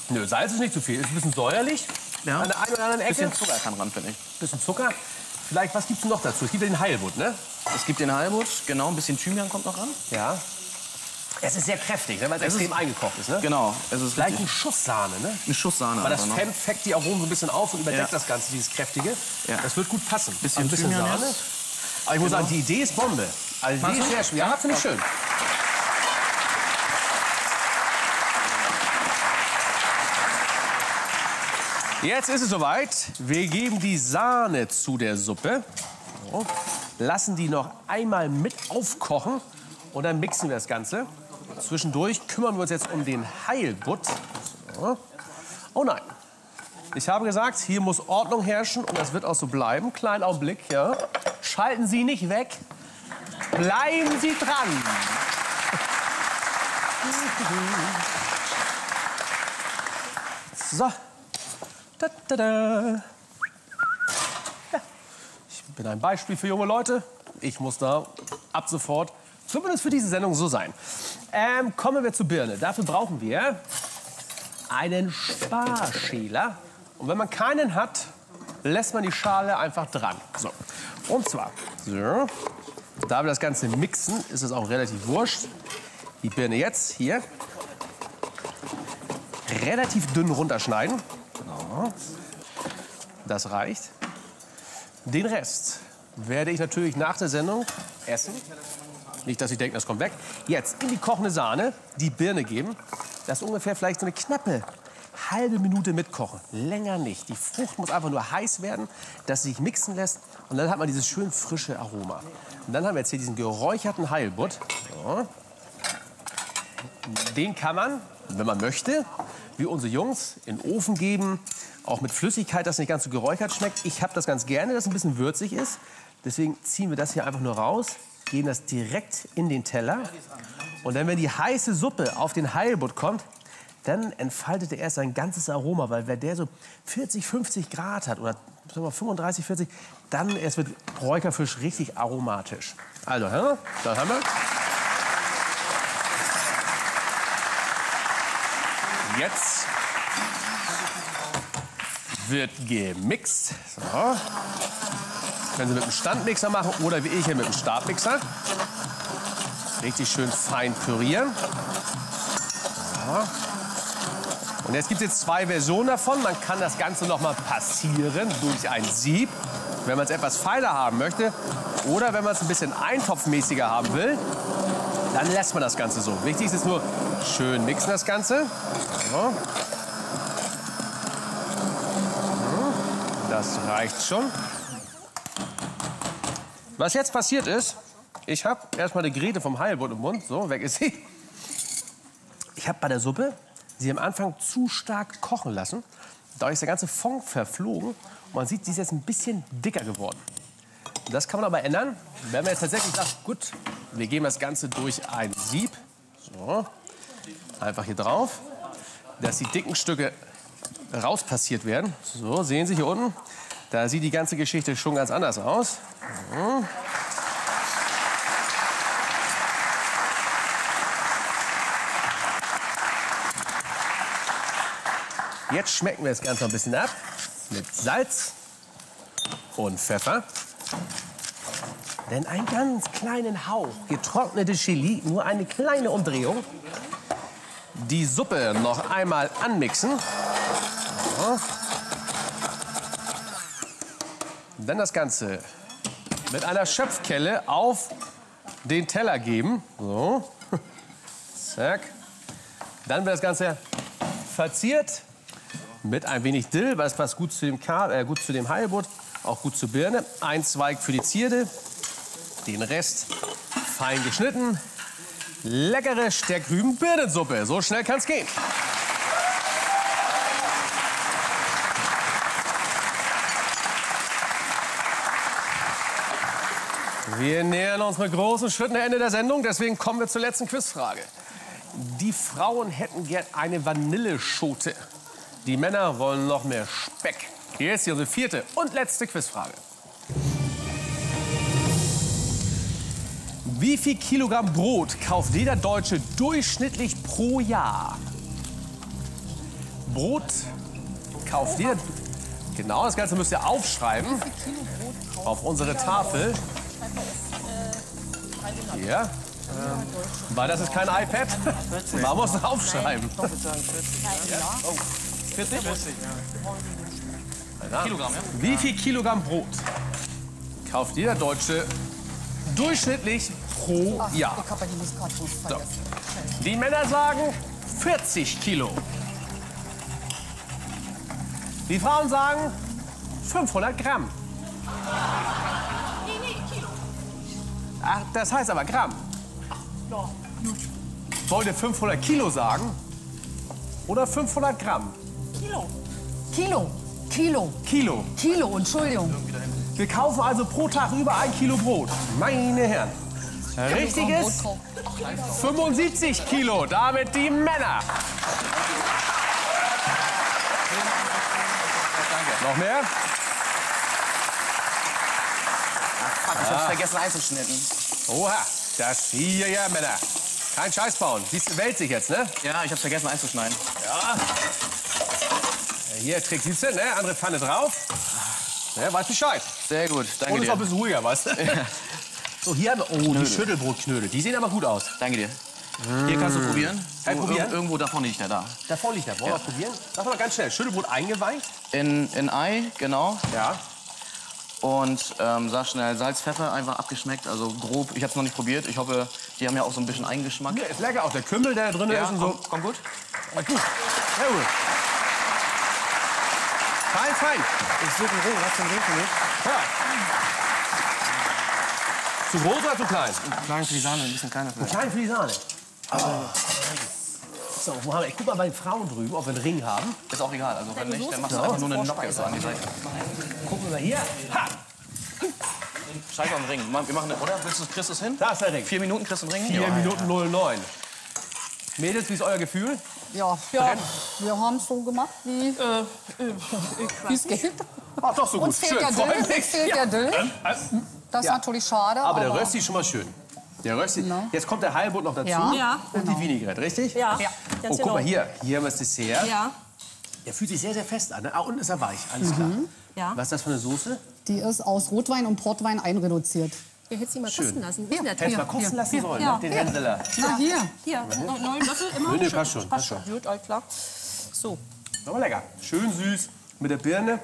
S2: Nö, Salz ist nicht zu viel. Ist ein bisschen säuerlich.
S4: Ja.
S2: An der einen oder anderen
S4: Ein
S2: Ecke.
S4: bisschen Zucker kann ran, finde ich.
S2: bisschen Zucker. Vielleicht, was gibt's noch dazu? Es gibt ja den Heilbutt, ne?
S4: Es gibt den Halbut, genau, ein bisschen Thymian kommt noch ran.
S2: Ja. Es ist sehr kräftig, ne, weil es
S4: Es ist-
S2: extrem eingekocht ist, ne?
S4: Genau, es ist
S2: Vielleicht ein. Schuss Sahne, ne?
S4: Ein Schuss Sahne
S2: Weil das. Fett feckt die Aromen so ein bisschen auf und überdeckt
S4: Ja.
S2: das Ganze, dieses kräftige.
S4: Ja.
S2: Das wird gut passen.
S4: Bisschen
S2: Also ein bisschen Sahne. Aber ich muss sagen, die Idee ist Bombe. Also die ist sehr schön. Ja, finde ich schön. Jetzt ist es soweit. Wir geben die Sahne zu der Suppe. So. Lassen die noch einmal mit aufkochen und dann mixen wir das Ganze. Zwischendurch kümmern wir uns jetzt um den Heilbutt. So. Oh nein. Ich habe gesagt, hier muss Ordnung herrschen und das wird auch so bleiben. Kleinen Augenblick, ja. Schalten Sie nicht weg. Bleiben Sie dran. So. Da, da, da. Ja. Ich bin ein Beispiel für junge Leute. Ich muss da ab sofort, zumindest für diese Sendung, so sein. Ähm, kommen wir zur Birne. Dafür brauchen wir einen Sparschäler. Und wenn man keinen hat, lässt man die Schale einfach dran. So. Und zwar, so, da wir das Ganze mixen, ist es auch relativ wurscht. Die Birne jetzt hier relativ dünn runterschneiden. Genau. Das reicht. Den Rest werde ich natürlich nach der Sendung essen. Nicht, dass Sie denken, das kommt weg. Jetzt in die kochende Sahne die Birne geben. Das ungefähr vielleicht so eine knappe halbe Minute mitkochen. Länger nicht. Die Frucht muss einfach nur heiß werden, dass sie sich mixen lässt. Und dann hat man dieses schön frische Aroma. Und dann haben wir jetzt hier diesen geräucherten Heilbutt. So. Den kann man, wenn man möchte, wie unsere Jungs, in den Ofen geben. Auch mit Flüssigkeit, das nicht ganz so geräuchert schmeckt. Ich habe das ganz gerne, dass es ein bisschen würzig ist. Deswegen ziehen wir das hier einfach nur raus, geben das direkt in den Teller. Und dann, wenn die heiße Suppe auf den Heilbutt kommt, dann entfaltet er erst sein ganzes Aroma. Weil wenn der so 40, 50 Grad hat oder sagen wir 35, 40, dann erst wird Räucherfisch richtig aromatisch. Also, das haben wir. Jetzt wird gemixt. So. Können Sie mit dem Standmixer machen oder wie ich hier mit dem Stabmixer. Richtig schön fein pürieren. So. Und jetzt gibt es jetzt zwei Versionen davon. Man kann das Ganze noch mal passieren durch ein Sieb, wenn man es etwas feiner haben möchte. Oder wenn man es ein bisschen eintopfmäßiger haben will, dann lässt man das Ganze so. Wichtig ist nur schön mixen das Ganze. So. Das reicht schon. Was jetzt passiert ist, ich habe erstmal eine Grete vom Heilbutt im Mund. So, weg ist sie. Ich habe bei der Suppe sie am Anfang zu stark kochen lassen. Dadurch ist der ganze Fond verflogen. Man sieht, sie ist jetzt ein bisschen dicker geworden. Das kann man aber ändern, wenn man jetzt tatsächlich sagt, gut, wir geben das Ganze durch ein Sieb. So, einfach hier drauf, dass die dicken Stücke rauspassiert werden. So, sehen Sie hier unten, da sieht die ganze Geschichte schon ganz anders aus. So. Jetzt schmecken wir das Ganze noch ein bisschen ab mit Salz und Pfeffer. Denn einen ganz kleinen Hauch getrocknete Chili, nur eine kleine Umdrehung. Die Suppe noch einmal anmixen. So. Dann das Ganze mit einer Schöpfkelle auf den Teller geben. So. Zack. Dann wird das Ganze verziert mit ein wenig Dill, weil es passt gut zu dem, Ka äh, gut zu dem Heilbutt, auch gut zur Birne. Ein Zweig für die Zierde, den Rest fein geschnitten. Leckere Steckrüben-Birnensuppe. So schnell kann es gehen. Wir nähern uns mit großen Schritten Ende der Sendung, deswegen kommen wir zur letzten Quizfrage. Die Frauen hätten gern eine Vanilleschote. Die Männer wollen noch mehr Speck. Hier ist unsere vierte und letzte Quizfrage. Wie viel Kilogramm Brot kauft jeder Deutsche durchschnittlich pro Jahr? Brot kauft jeder. Genau, das Ganze müsst ihr aufschreiben auf unsere Tafel. Hier. Weil das ist kein iPad. Man muss aufschreiben.
S1: Ich würde sagen 40.
S4: 40? Kilogramm, ja?
S2: Wie viel Kilogramm Brot kauft jeder Deutsche durchschnittlich pro Jahr?
S6: Die vergessen.
S2: Die Männer sagen 40 Kilo. Die Frauen sagen 500 Gramm. Ach, das heißt aber Gramm. Wollt ihr 500 Kilo sagen? Oder 500 Gramm?
S6: Kilo. Kilo.
S2: Kilo.
S6: Kilo, Entschuldigung.
S2: Wir kaufen also pro Tag über ein Kilo Brot. Meine Herren. Richtig ist 75 Kilo. Damit die Männer. Noch mehr?
S4: Fuck, ich hab's vergessen einzuschnitten.
S2: Oha, das hier ja Männer. Kein Scheiß bauen. Siehst du, wälzt sich jetzt, ne?
S4: Ja, ich hab's vergessen einzuschneiden.
S2: Hier, Trick, siehst du, ne? Andere Pfanne drauf. Ja, weiß Bescheid.
S4: Sehr gut, danke
S2: Und ist auch ein
S4: dir.
S2: bisschen ruhiger, weißt du? So, hier haben wir, oh, die Schüttelbrotknödel. Die sehen aber gut aus.
S4: Danke dir. Hier kannst du probieren.
S2: Kann ich
S4: So,
S2: probieren?
S4: ir- Irgendwo davon liegt er da.
S2: Da vorne liegt der. Wollen wir
S4: Ja.
S2: probieren? Sag mal ganz schnell. Schüttelbrot eingeweicht?
S4: In, in Ei, genau.
S2: Ja.
S4: Und ähm, sag schnell, Salz, Pfeffer einfach abgeschmeckt, also grob. Ich hab's noch nicht probiert. Ich hoffe, die haben ja auch so ein bisschen Eigengeschmack.
S2: Hier ist lecker. Auch der Kümmel, der da drin
S4: Ja,
S2: ist und so.
S4: kommt, kommt gut.
S2: Gut. Sehr gut. Fein, fein.
S1: Ich suche einen Ring. Hast du einen Ring für mich?
S2: Ja. Zu groß oder zu klein?
S1: Klein für die Sahne, ein bisschen kleiner für
S2: Klein für die Sahne. So, wo haben wir? Ich guck mal bei den Frauen drüben, ob wir einen Ring haben.
S4: Ist auch egal. Also wenn nicht, dann machst du einfach nur eine Nocke so an die Seite.
S2: Gucken wir mal hier. Ha!
S4: Scheiß auf den Ring. Wir machen eine, oder? Willst du, kriegst du es hin?
S2: Da ist der Ring.
S4: Vier Minuten kriegst du den Ring?
S2: 4
S4: Ja.
S2: Minuten 09. Mädels, wie ist euer Gefühl?
S6: Ja, ja. wir haben es so gemacht, wie äh, wie es geht.
S2: Ach, doch so gut.
S6: Uns fehlt
S2: Schön,
S6: der Dill. Uns fehlt der Dill. Das ist
S2: Ja.
S6: natürlich schade.
S2: Aber der Rösti ist schon mal schön. Der Rösti. Jetzt kommt der Heilbutt noch dazu.
S6: Ja.
S5: Ja.
S2: Und die Vinaigrette, richtig?
S5: Ja,
S6: Ja.
S2: Oh, guck mal
S5: genau.
S2: hier. Hier haben wir das Dessert.
S5: Ja,
S2: Der fühlt sich sehr, sehr fest an. Ne? Ah, unten ist er weich. Alles klar.
S5: ja.
S2: Was ist das für eine Soße?
S6: Die ist aus Rotwein und Portwein einreduziert.
S5: Ihr hättet sie mal
S2: Schön.
S5: kosten lassen. Nett.
S2: Hättest
S6: Hier,
S2: mal kosten
S6: hier,
S2: lassen sollen,
S5: Ja.
S2: den Hänseler.
S6: Na, hier.
S5: Hier, neun Löffel immer.
S2: Nee, nee, passt schon, passt
S5: schon. Gut, alles klar. So.
S2: Aber lecker. Schön süß mit der Birne.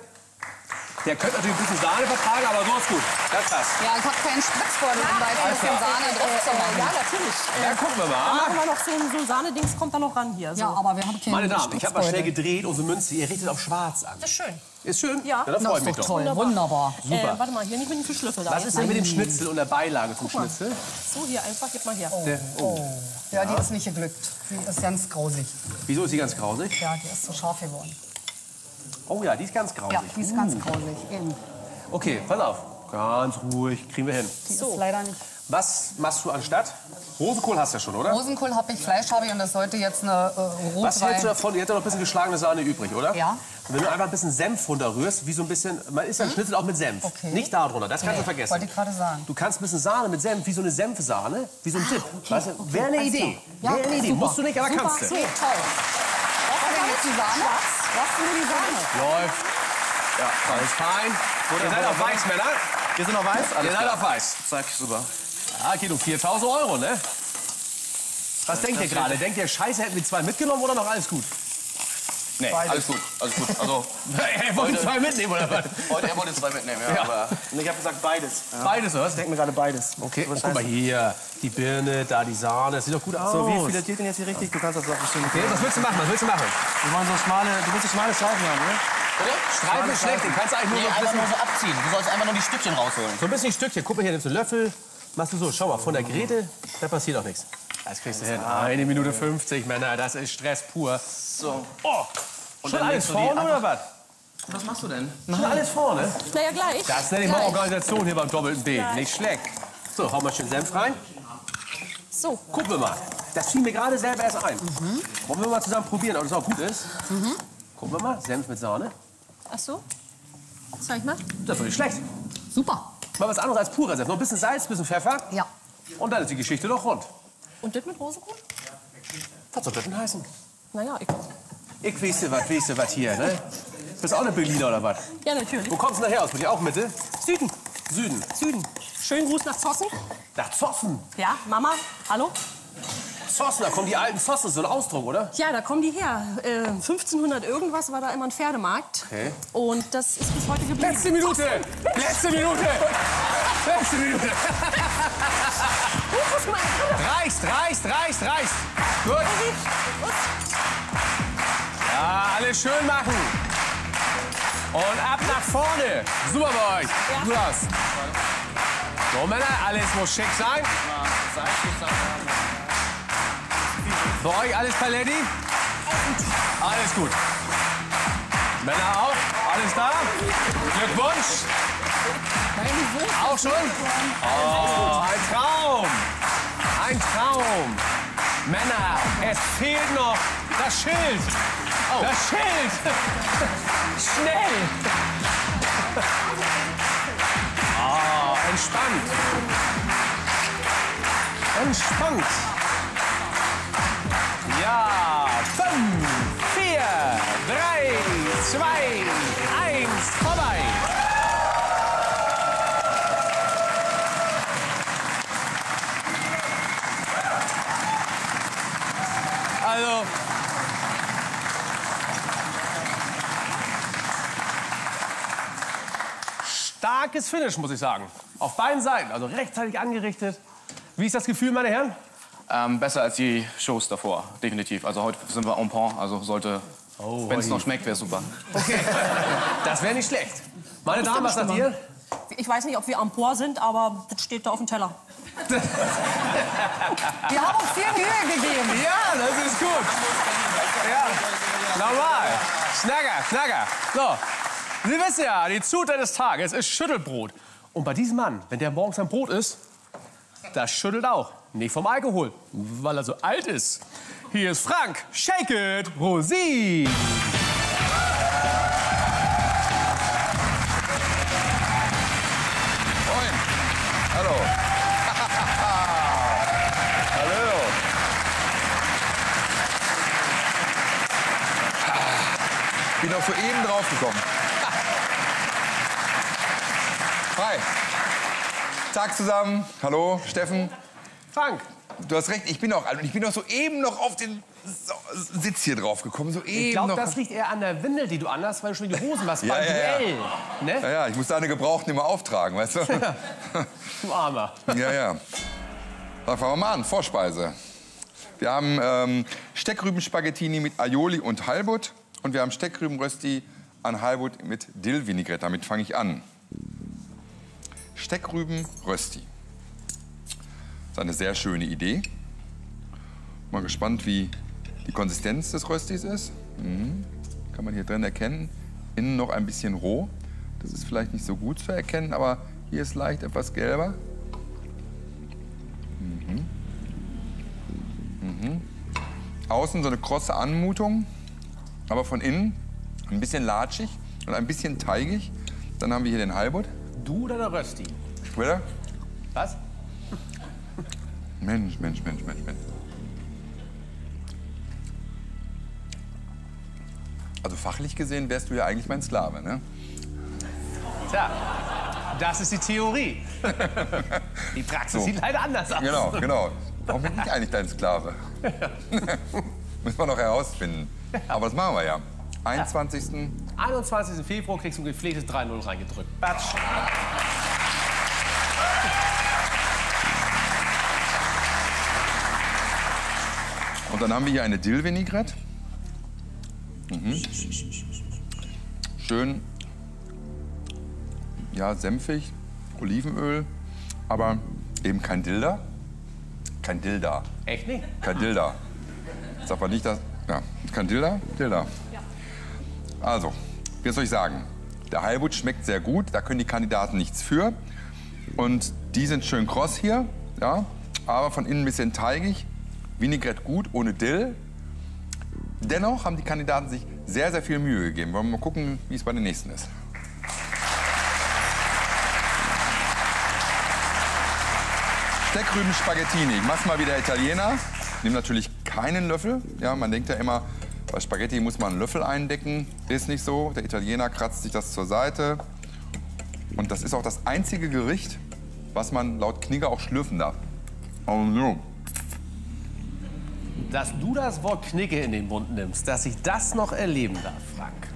S2: Der könnte natürlich ein bisschen Sahne vertragen, aber so ist gut. Das passt.
S6: Ja, ich habe keinen Spritzbeutel, um da jetzt ein bisschen Sahne drauf zu
S5: Äh,
S6: machen.
S5: ja, natürlich.
S2: Ja, gucken wir
S5: Da
S2: mal.
S5: machen wir noch so ein, so ein Sahnedings, kommt da noch ran hier. So.
S6: Ja, aber wir haben keinen
S2: Meine Damen, ich habe mal schnell gedreht, unsere Münze. Ihr richtet auf schwarz an.
S5: Das ist schön.
S2: Ist schön?
S5: Ja.
S2: da
S6: Das ist
S2: mich
S6: doch toll, wunderbar.
S5: Äh, warte mal, hier nicht mit dem da.
S2: Was ist denn mit dem Schnitzel und der Beilage zum Schnitzel?
S5: So, hier einfach, gib mal her.
S2: Der, oh.
S6: Ja, die ist nicht geglückt. Die ist ganz grausig.
S2: Wieso ist die ganz grausig?
S6: Ja, die ist zu scharf geworden.
S2: Oh ja, die ist ganz grausig.
S6: Ja, die ist ganz grausig. Eben.
S2: Okay, pass auf. Ganz ruhig, kriegen wir hin.
S6: Die ist leider nicht.
S2: Was machst du anstatt? Rosenkohl hast du ja schon, oder?
S6: Rosenkohl habe ich, Fleisch habe ich und das sollte jetzt eine äh,
S2: Was hältst du
S6: Rotwein.
S2: davon? Ihr habt ja noch ein bisschen geschlagene Sahne übrig, oder?
S6: Ja.
S2: Und wenn du einfach ein bisschen Senf runterrührst, wie so ein bisschen, man isst ja einen Schnitzel auch mit Senf.
S6: Okay.
S2: Nicht da drunter, das kannst du
S6: Nee,
S2: vergessen.
S6: wollte ich gerade sagen.
S2: Du kannst ein bisschen Sahne mit Senf, wie so eine Senfsahne, wie so ein Dip. Weißt du, wäre eine Idee.
S6: Ja,
S2: Wäre eine Idee.
S6: super.
S2: Musst du nicht, aber
S6: Super,
S2: kannst du.
S6: so, toll. Jetzt die Sahne? Brauchst du nur die Sahne?
S2: Läuft. Ja, alles fein. Ihr seid auf weiß, Männer.
S4: Wir sind noch weiß?
S2: Ihr
S4: Alles
S2: seid
S4: klar.
S2: auf weiß.
S4: Zack, super.
S2: Ja, geht um 4.000 Euro, ne? Was denkt ihr gerade? Denkt ihr, scheiße, hätten wir zwei mitgenommen oder noch alles gut?
S4: Nee, alles gut, alles gut. Also, [laughs]
S2: Er wollte zwei mitnehmen, oder was?
S4: heute, er wollte zwei mitnehmen, ja.
S2: Ja.
S4: Aber
S1: Und ich habe gesagt beides. Ja.
S2: Beides, oder was?
S1: Ich denke mir gerade beides.
S2: Okay, oh, guck mal hier. Die Birne, da die Sahne. Das sieht doch gut aus.
S1: So, wie filetiert denn jetzt hier richtig? Du kannst das doch bestimmt.
S2: Okay, was willst du machen? Was willst du machen?
S1: Wir wollen so schmale, du willst so schmale Streifen haben, ne?
S2: Streifen ist schlecht, den kannst du eigentlich nur
S4: nee,
S2: so ein
S4: einfach
S2: bisschen,
S4: nur so abziehen. Du sollst einfach nur die Stückchen rausholen.
S2: so ein bisschen Stückchen. Guck mal hier, nimmst du einen Löffel. Machst du so, schau mal, von der Grete, da passiert auch nichts. Das kriegst du hin. Eine Minute 50, Männer, das ist Stress pur.
S4: So.
S2: Oh, schon
S4: dann
S2: alles vorne oder was?
S4: Was machst du denn?
S2: Schon alles vorne?
S5: Na ja, gleich.
S2: Das nenne ich mal Organisation hier beim doppelten B. Nicht schlecht. So, hau mal schön Senf rein.
S5: So,
S2: Gucken wir mal. Das fiel mir gerade selber erst ein. Wollen wir mal zusammen probieren, ob das auch gut ist? Gucken wir mal. Senf mit Sahne.
S5: ach so. Zeig mal.
S2: Das ist doch nicht schlecht.
S6: Super.
S2: Mal was anderes als purer Senf. Noch ein bisschen Salz, ein bisschen Pfeffer.
S6: Ja.
S2: Und dann ist die Geschichte doch rund.
S5: Und das mit Rosenkohl?
S2: Was soll das denn heißen?
S5: Naja, ich.
S2: Ich weiß du was, du was hier, ne? Bist auch eine Berliner oder was?
S5: Ja, natürlich.
S2: Wo kommst du nachher aus? Bin ich auch Mitte?
S5: Süden.
S2: Süden.
S5: Süden. Schönen Gruß nach Zossen.
S2: Nach Zossen.
S5: Ja, Mama, hallo?
S2: Zossen, da kommen die alten Zossen, so ein Ausdruck, oder?
S5: Ja, da kommen die her. Äh, 1500 irgendwas war da immer ein Pferdemarkt.
S2: Okay.
S5: Und das ist bis heute geblieben.
S2: Letzte Minute! Letzte Minute! Letzte Minute!
S5: Ruf mal.
S2: Reißt, reißt, reißt, reißt! Gut. Ja, alles schön machen. Und ab nach vorne. Super bei euch. Gut aus. So, Männer, alles muss schick sein. Bei euch alles Paletti? Alles gut. Männer auch? Alles da? Glückwunsch. Auch schon? Oh, ein Traum. Ein Traum. Männer, es fehlt noch das Schild. Das Schild. Schnell. Oh, entspannt. Entspannt. Ja, fünf, vier, drei, zwei, eins, vorbei. Also. Starkes Finish, muss ich sagen. Auf beiden Seiten, also rechtzeitig angerichtet. Wie ist das Gefühl, meine Herren?
S4: Ähm, besser als die Shows davor, definitiv. Also heute sind wir en point, also sollte, wenn es noch schmeckt, wäre super.
S2: Okay, das wäre nicht schlecht. Meine Damen, was sagt ihr?
S5: Ich weiß nicht, ob wir am Por sind, aber das steht da auf dem Teller. [laughs]
S6: Wir haben uns viel Mühe gegeben.
S2: Ja, das ist gut. Ja, normal. Schnacker, schnacker. So, Sie wissen ja, die Zutat des Tages ist Schüttelbrot. Und bei diesem Mann, wenn der morgens am Brot isst, das schüttelt auch. nicht vom Alkohol, weil er so alt ist. Hier ist Frank, Shake It, Rosin.
S3: Draufgekommen. Hi. Tag zusammen. Hallo, Steffen.
S2: Frank,
S3: Du hast recht, ich bin auch alt und ich bin auch soeben noch auf den so Sitz hier draufgekommen. So
S2: ich glaube, das liegt eher an der Windel, die du anhast, weil du schon die Hosen machst
S3: Ja, [laughs]
S2: beim
S3: ja, ja.
S2: Duell.
S3: ja,
S2: Ne?
S3: ja, ich muss deine Gebrauchten immer auftragen, weißt du?
S2: Du Armer.
S3: Ja, ja. Dann fangen wir mal an. Vorspeise. Wir haben ähm, Steckrüben-Spaghettini mit Aioli und Halbut. Und wir haben Steckrüben-Rösti an Halbut mit Dill-Vinaigrette. Damit fange ich an. Steckrüben-Rösti. Das ist eine sehr schöne Idee. Mal gespannt, wie die Konsistenz des Röstis ist. Mhm. Kann man hier drin erkennen. Innen noch ein bisschen roh. Das ist vielleicht nicht so gut zu erkennen, aber hier ist leicht etwas gelber. Mhm. Mhm. Außen so eine krosse Anmutung, aber von innen ein bisschen latschig und ein bisschen teigig. Dann haben wir hier den Halbut.
S2: Du oder der Rösti?
S3: Oder?
S2: Was?
S3: Mensch, Mensch, Mensch, Mensch, Mensch. Also fachlich gesehen wärst du ja eigentlich mein Sklave, ne?
S2: Tja, das ist die Theorie. Die Praxis
S3: So.
S2: sieht leider anders aus.
S3: Genau, genau. Warum bin ich eigentlich dein Sklave? [laughs] [laughs] Müssen wir noch herausfinden. Aber das machen wir ja. 21.
S2: 21. Februar kriegst du ein gepflegtes 3-0 reingedrückt. Batsch.
S3: Und dann haben wir hier eine Dill-Vinaigrette. Mhm. Schön, ja, senfig, Olivenöl, aber eben kein Dilda. Kein Dilda.
S2: Echt nicht?
S3: Kein Dilda. [laughs] Sag mal nicht, dass. Ja, kein Dilda? Dilda. Also, wie soll ich sagen? Der Heilbutt schmeckt sehr gut, da können die Kandidaten nichts für. Und die sind schön kross hier, ja, aber von innen ein bisschen teigig. Vinaigrette gut, ohne Dill. Dennoch haben die Kandidaten sich sehr, sehr viel Mühe gegeben. Wollen wir mal gucken, wie es bei den nächsten ist. Steckrüben Spaghettini. Ich mach's mal wieder Italiener. Nimm natürlich keinen Löffel. Ja, man denkt ja immer, bei Spaghetti muss man einen Löffel eindecken. Ist nicht so. Der Italiener kratzt sich das zur Seite. Und das ist auch das einzige Gericht, was man laut Knigge auch schlürfen darf. Also so.
S2: Dass du das Wort Knicke in den Mund nimmst, dass ich das noch erleben darf, Frank.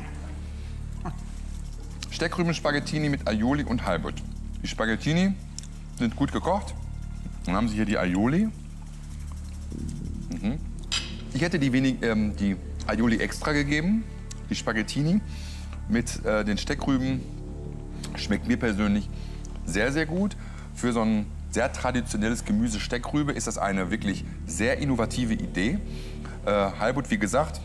S3: Steckrüben Spaghettini mit Aioli und Halbut. Die Spaghettini sind gut gekocht. Dann haben Sie hier die Aioli. Mhm. Ich hätte die, wenig, ähm, die Aioli extra gegeben. Die Spaghettini mit äh, den Steckrüben schmeckt mir persönlich sehr, sehr gut. Für so ein sehr traditionelles Gemüse Steckrübe ist das eine wirklich sehr innovative Idee. Äh, Halbut, wie gesagt,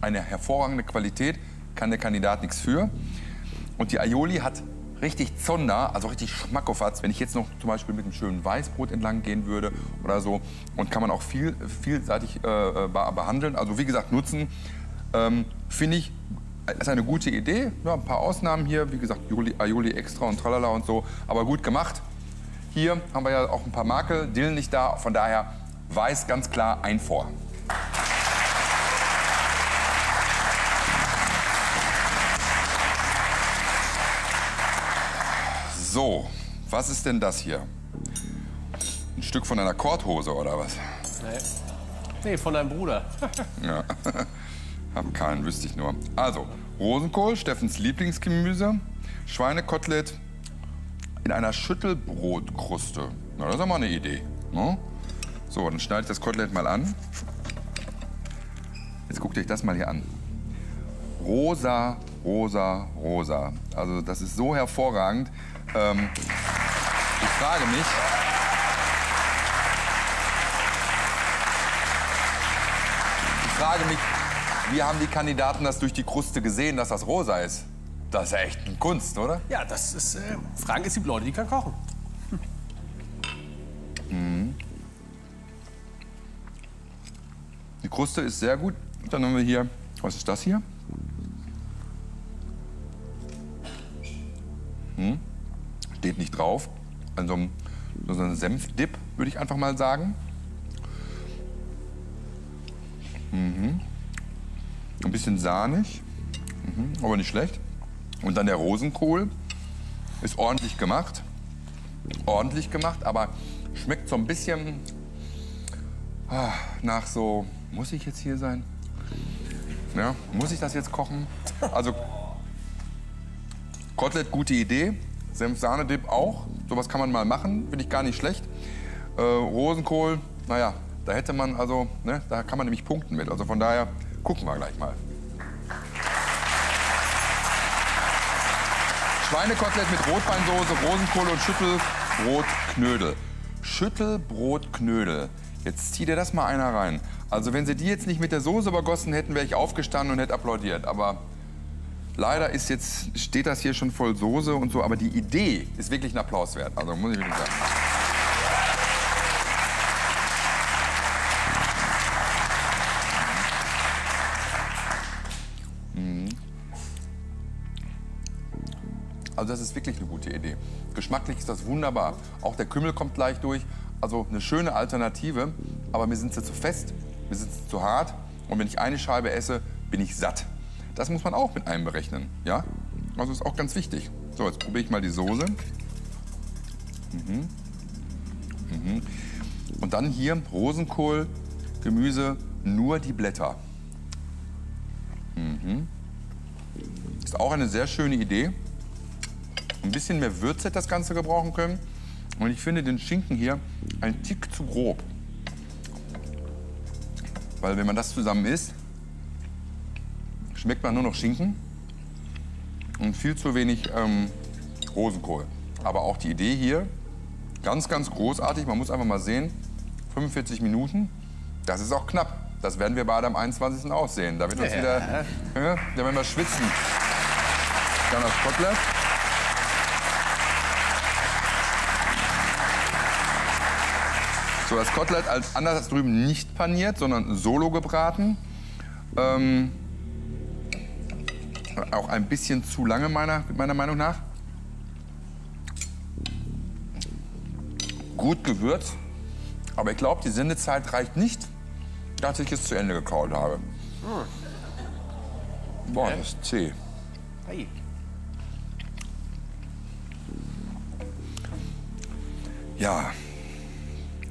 S3: eine hervorragende Qualität, kann der Kandidat nichts für. Und die Aioli hat richtig Zonder, also richtig Schmackofatz. Wenn ich jetzt noch zum Beispiel mit einem schönen Weißbrot entlang gehen würde oder so, und kann man auch viel, vielseitig äh, äh, be- behandeln. Also wie gesagt, nutzen, ähm, finde ich, ist eine gute Idee. Ja, ein paar Ausnahmen hier, wie gesagt, Aioli, Aioli extra und tralala und so, aber gut gemacht. Hier haben wir ja auch ein paar Makel, Dill nicht da, von daher weiß ganz klar ein vor. So, was ist denn das hier? Ein Stück von einer Korthose oder was?
S2: Nee, von deinem Bruder. [laughs]
S3: Ja, [laughs] hab keinen, wüsste ich nur. Also, Rosenkohl, Steffens Lieblingsgemüse, Schweinekotelett in einer Schüttelbrotkruste. Na, das ist doch mal eine Idee. Ne? So, dann schneide ich das Kotelett mal an. Jetzt guckt euch das mal hier an. Rosa, rosa, rosa. Also das ist so hervorragend. Ähm, ich frage mich. Ich frage mich, wie haben die Kandidaten das durch die Kruste gesehen, dass das rosa ist? Das ist ja echt eine Kunst, oder?
S2: Ja, das ist. Äh, Frank, es gibt Leute, die kann kochen. Mhm.
S3: Die Kruste ist sehr gut. Dann haben wir hier, was ist das hier? Also so ein Senfdip, würde ich einfach mal sagen. Mhm. Ein bisschen sahnig, mhm. aber nicht schlecht. Und dann der Rosenkohl. Ist ordentlich gemacht. Ordentlich gemacht, aber schmeckt so ein bisschen ah, nach so. Muss ich jetzt hier sein? Ja, muss ich das jetzt kochen? Also, Kotelett, gute Idee. Senf-Sahne-Dip auch. Sowas kann man mal machen, finde ich gar nicht schlecht. Äh, Rosenkohl, naja, da hätte man also, ne, da kann man nämlich punkten mit. Also von daher gucken wir gleich mal. Schweinekotelett mit Rotweinsoße, Rosenkohl und Schüttelbrotknödel. Schüttelbrotknödel. Jetzt zieht ihr das mal einer rein. Also wenn sie die jetzt nicht mit der Soße übergossen hätten, wäre ich aufgestanden und hätte applaudiert. Aber leider ist jetzt, steht das hier schon voll Soße und so. Aber die Idee ist wirklich ein Applaus wert. Also muss ich wirklich sagen. Also das ist wirklich eine gute Idee. Geschmacklich ist das wunderbar. Auch der Kümmel kommt gleich durch. Also eine schöne Alternative. Aber mir sind sie zu fest, mir sind sie zu hart. Und wenn ich eine Scheibe esse, bin ich satt. Das muss man auch mit einberechnen. Ja? Also ist auch ganz wichtig. So, jetzt probiere ich mal die Soße. Mhm. Mhm. Und dann hier Rosenkohl, Gemüse, nur die Blätter. Mhm. Ist auch eine sehr schöne Idee. Ein bisschen mehr Würze hätte das Ganze gebrauchen können. Und ich finde den Schinken hier ein Tick zu grob. Weil wenn man das zusammen isst, schmeckt man nur noch Schinken und viel zu wenig ähm, Rosenkohl. Aber auch die Idee hier, ganz, ganz großartig. Man muss einfach mal sehen, 45 Minuten, das ist auch knapp. Das werden wir beide am 21. aussehen. Da wird uns wieder, ja, da werden wir schwitzen. Dann das Kotelett. So, das Kotelett als anders als drüben nicht paniert, sondern solo gebraten. Ähm, auch ein bisschen zu lange meiner, meiner Meinung nach. Gut gewürzt, aber ich glaube, die Sendezeit reicht nicht, dass ich es zu Ende gekaut habe. Boah, das ist zäh. Ja,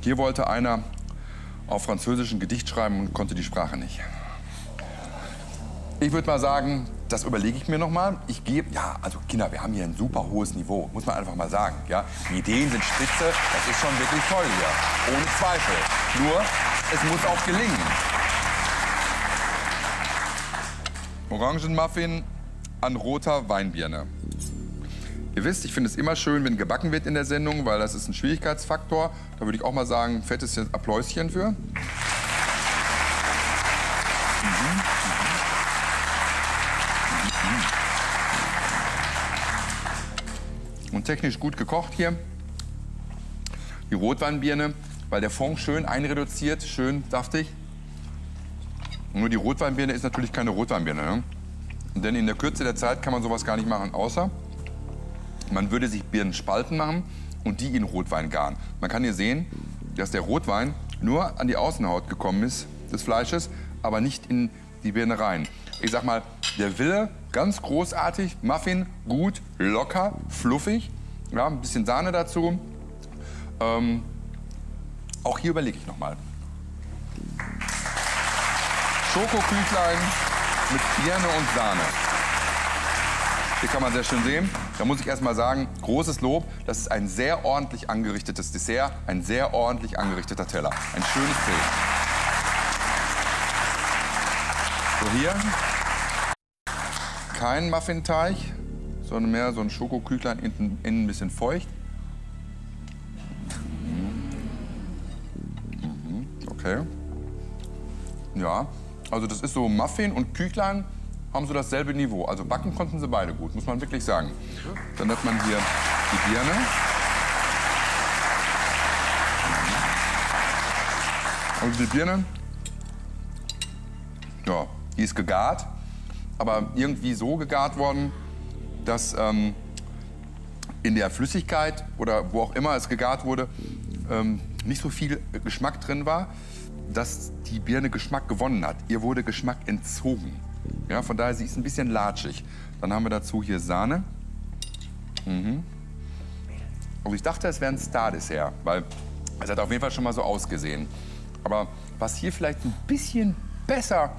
S3: hier wollte einer auf Französisch ein Gedicht schreiben und konnte die Sprache nicht. Ich würde mal sagen, das überlege ich mir noch mal. Ich gebe, ja, also Kinder, wir haben hier ein super hohes Niveau, muss man einfach mal sagen. Ja, die Ideen sind spitze, das ist schon wirklich toll hier, ohne Zweifel. Nur, es muss auch gelingen. Orangenmuffin an roter Weinbirne. Ihr wisst, ich finde es immer schön, wenn gebacken wird in der Sendung, weil das ist ein Schwierigkeitsfaktor. Da würde ich auch mal sagen, fettes Appläuschen für. Technisch gut gekocht hier. Die Rotweinbirne, weil der Fond schön einreduziert, schön saftig. Nur die Rotweinbirne ist natürlich keine Rotweinbirne. Ne? Denn in der Kürze der Zeit kann man sowas gar nicht machen, außer man würde sich Birnenspalten machen und die in Rotwein garen. Man kann hier sehen, dass der Rotwein nur an die Außenhaut gekommen ist des Fleisches, aber nicht in die Birne rein. Ich sag mal, der Wille, ganz großartig, Muffin, gut, locker, fluffig, ja, ein bisschen Sahne dazu. Ähm, auch hier überlege ich noch mal. Schokoküchlein mit Birne und Sahne. Hier kann man sehr schön sehen. Da muss ich erst mal sagen, großes Lob. Das ist ein sehr ordentlich angerichtetes Dessert, ein sehr ordentlich angerichteter Teller. Ein schönes Tee. So hier kein Muffinteig, sondern mehr so ein Schokoküchlein innen, innen ein bisschen feucht. Mhm, Okay. Ja, also das ist so Muffin und Küchlein haben so dasselbe Niveau. Also backen konnten sie beide gut, muss man wirklich sagen. Dann hat man hier die Birne. Also die Birne Die ist gegart, aber irgendwie so gegart worden, dass ähm, in der Flüssigkeit oder wo auch immer es gegart wurde, ähm, nicht so viel Geschmack drin war, dass die Birne Geschmack gewonnen hat. Ihr wurde Geschmack entzogen. Ja, von daher sie ist ein bisschen latschig. Dann haben wir dazu hier Sahne. Mhm. Also ich dachte, es wäre ein Star-Dessert, weil es hat auf jeden Fall schon mal so ausgesehen. Aber was hier vielleicht ein bisschen besser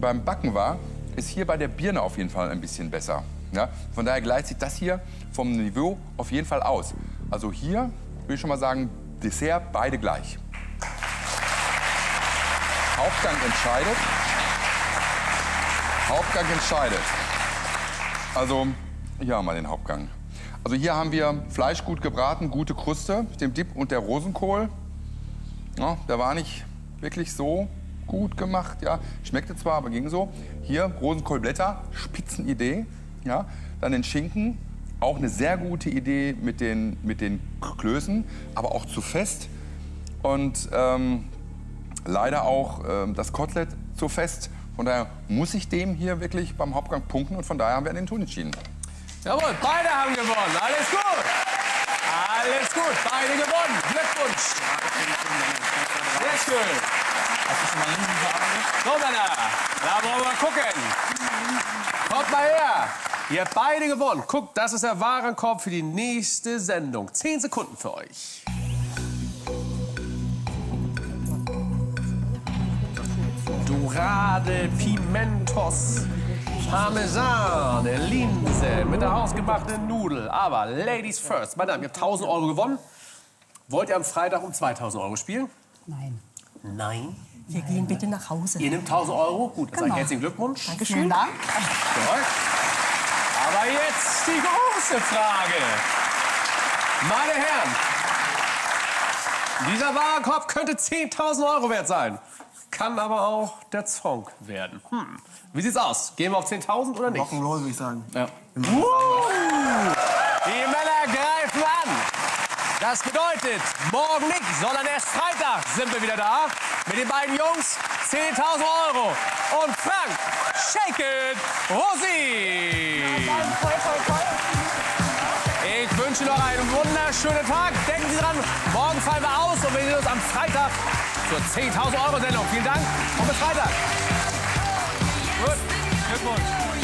S3: beim Backen war, ist hier bei der Birne auf jeden Fall ein bisschen besser. Ja? Von daher gleicht sich das hier vom Niveau auf jeden Fall aus. Also hier würde ich schon mal sagen, Dessert beide gleich. Hauptgang entscheidet. Hauptgang entscheidet. Also hier haben wir den Hauptgang. Also hier haben wir Fleisch gut gebraten, gute Kruste, mit dem Dip und der Rosenkohl. Ja, der war nicht wirklich so gut gemacht. Ja. Schmeckte zwar, aber ging so. Hier Rosenkohlblätter, Spitzenidee. Ja. Dann den Schinken, auch eine sehr gute Idee mit den, mit den Klößen, aber auch zu fest. Und ähm, leider auch ähm, das Kotelett zu fest. Von daher muss ich dem hier wirklich beim Hauptgang punkten und von daher haben wir den Ton entschieden.
S2: Jawohl, beide haben gewonnen. Alles gut. Alles gut, beide gewonnen. Glückwunsch. Sehr schön.
S4: Hast du schon mal Linsen verarbeitet?
S2: So, Männer, da wollen wir mal gucken. Kommt mal her. Ihr habt beide gewonnen. Guckt, das ist der Warenkorb für die nächste Sendung. Zehn Sekunden für euch. Dorade, Pimentos, Parmesan, Linse mit der hausgemachten Nudel. Aber Ladies first. Meine Damen, ihr habt 1000 Euro gewonnen. Wollt ihr am Freitag um 2000 Euro spielen?
S6: Nein.
S2: Nein.
S5: Wir gehen bitte nach Hause.
S2: Ihr nehmt 1000 Euro. Gut, dann sage ich
S6: Genau.
S2: herzlichen Glückwunsch.
S6: Vielen
S5: Dankeschön.
S6: Dank.
S2: für euch. Aber jetzt die große Frage. Meine Herren, dieser Warenkorb könnte 10.000 Euro wert sein. Kann aber auch der Zonk werden. Hm. Wie sieht's aus? Gehen wir auf 10.000 oder nicht?
S1: Rock'n'Roll, würde ich sagen.
S4: Ja.
S2: Die Männer. Das bedeutet, morgen nicht, sondern erst Freitag sind wir wieder da. Mit den beiden Jungs 10.000 Euro. Und Frank, shake it, Rosi. Ich wünsche noch einen wunderschönen Tag. Denken Sie dran, morgen fallen wir aus und wir sehen uns am Freitag zur 10.000 Euro Sendung. Vielen Dank und bis Freitag. Gut, Glückwunsch.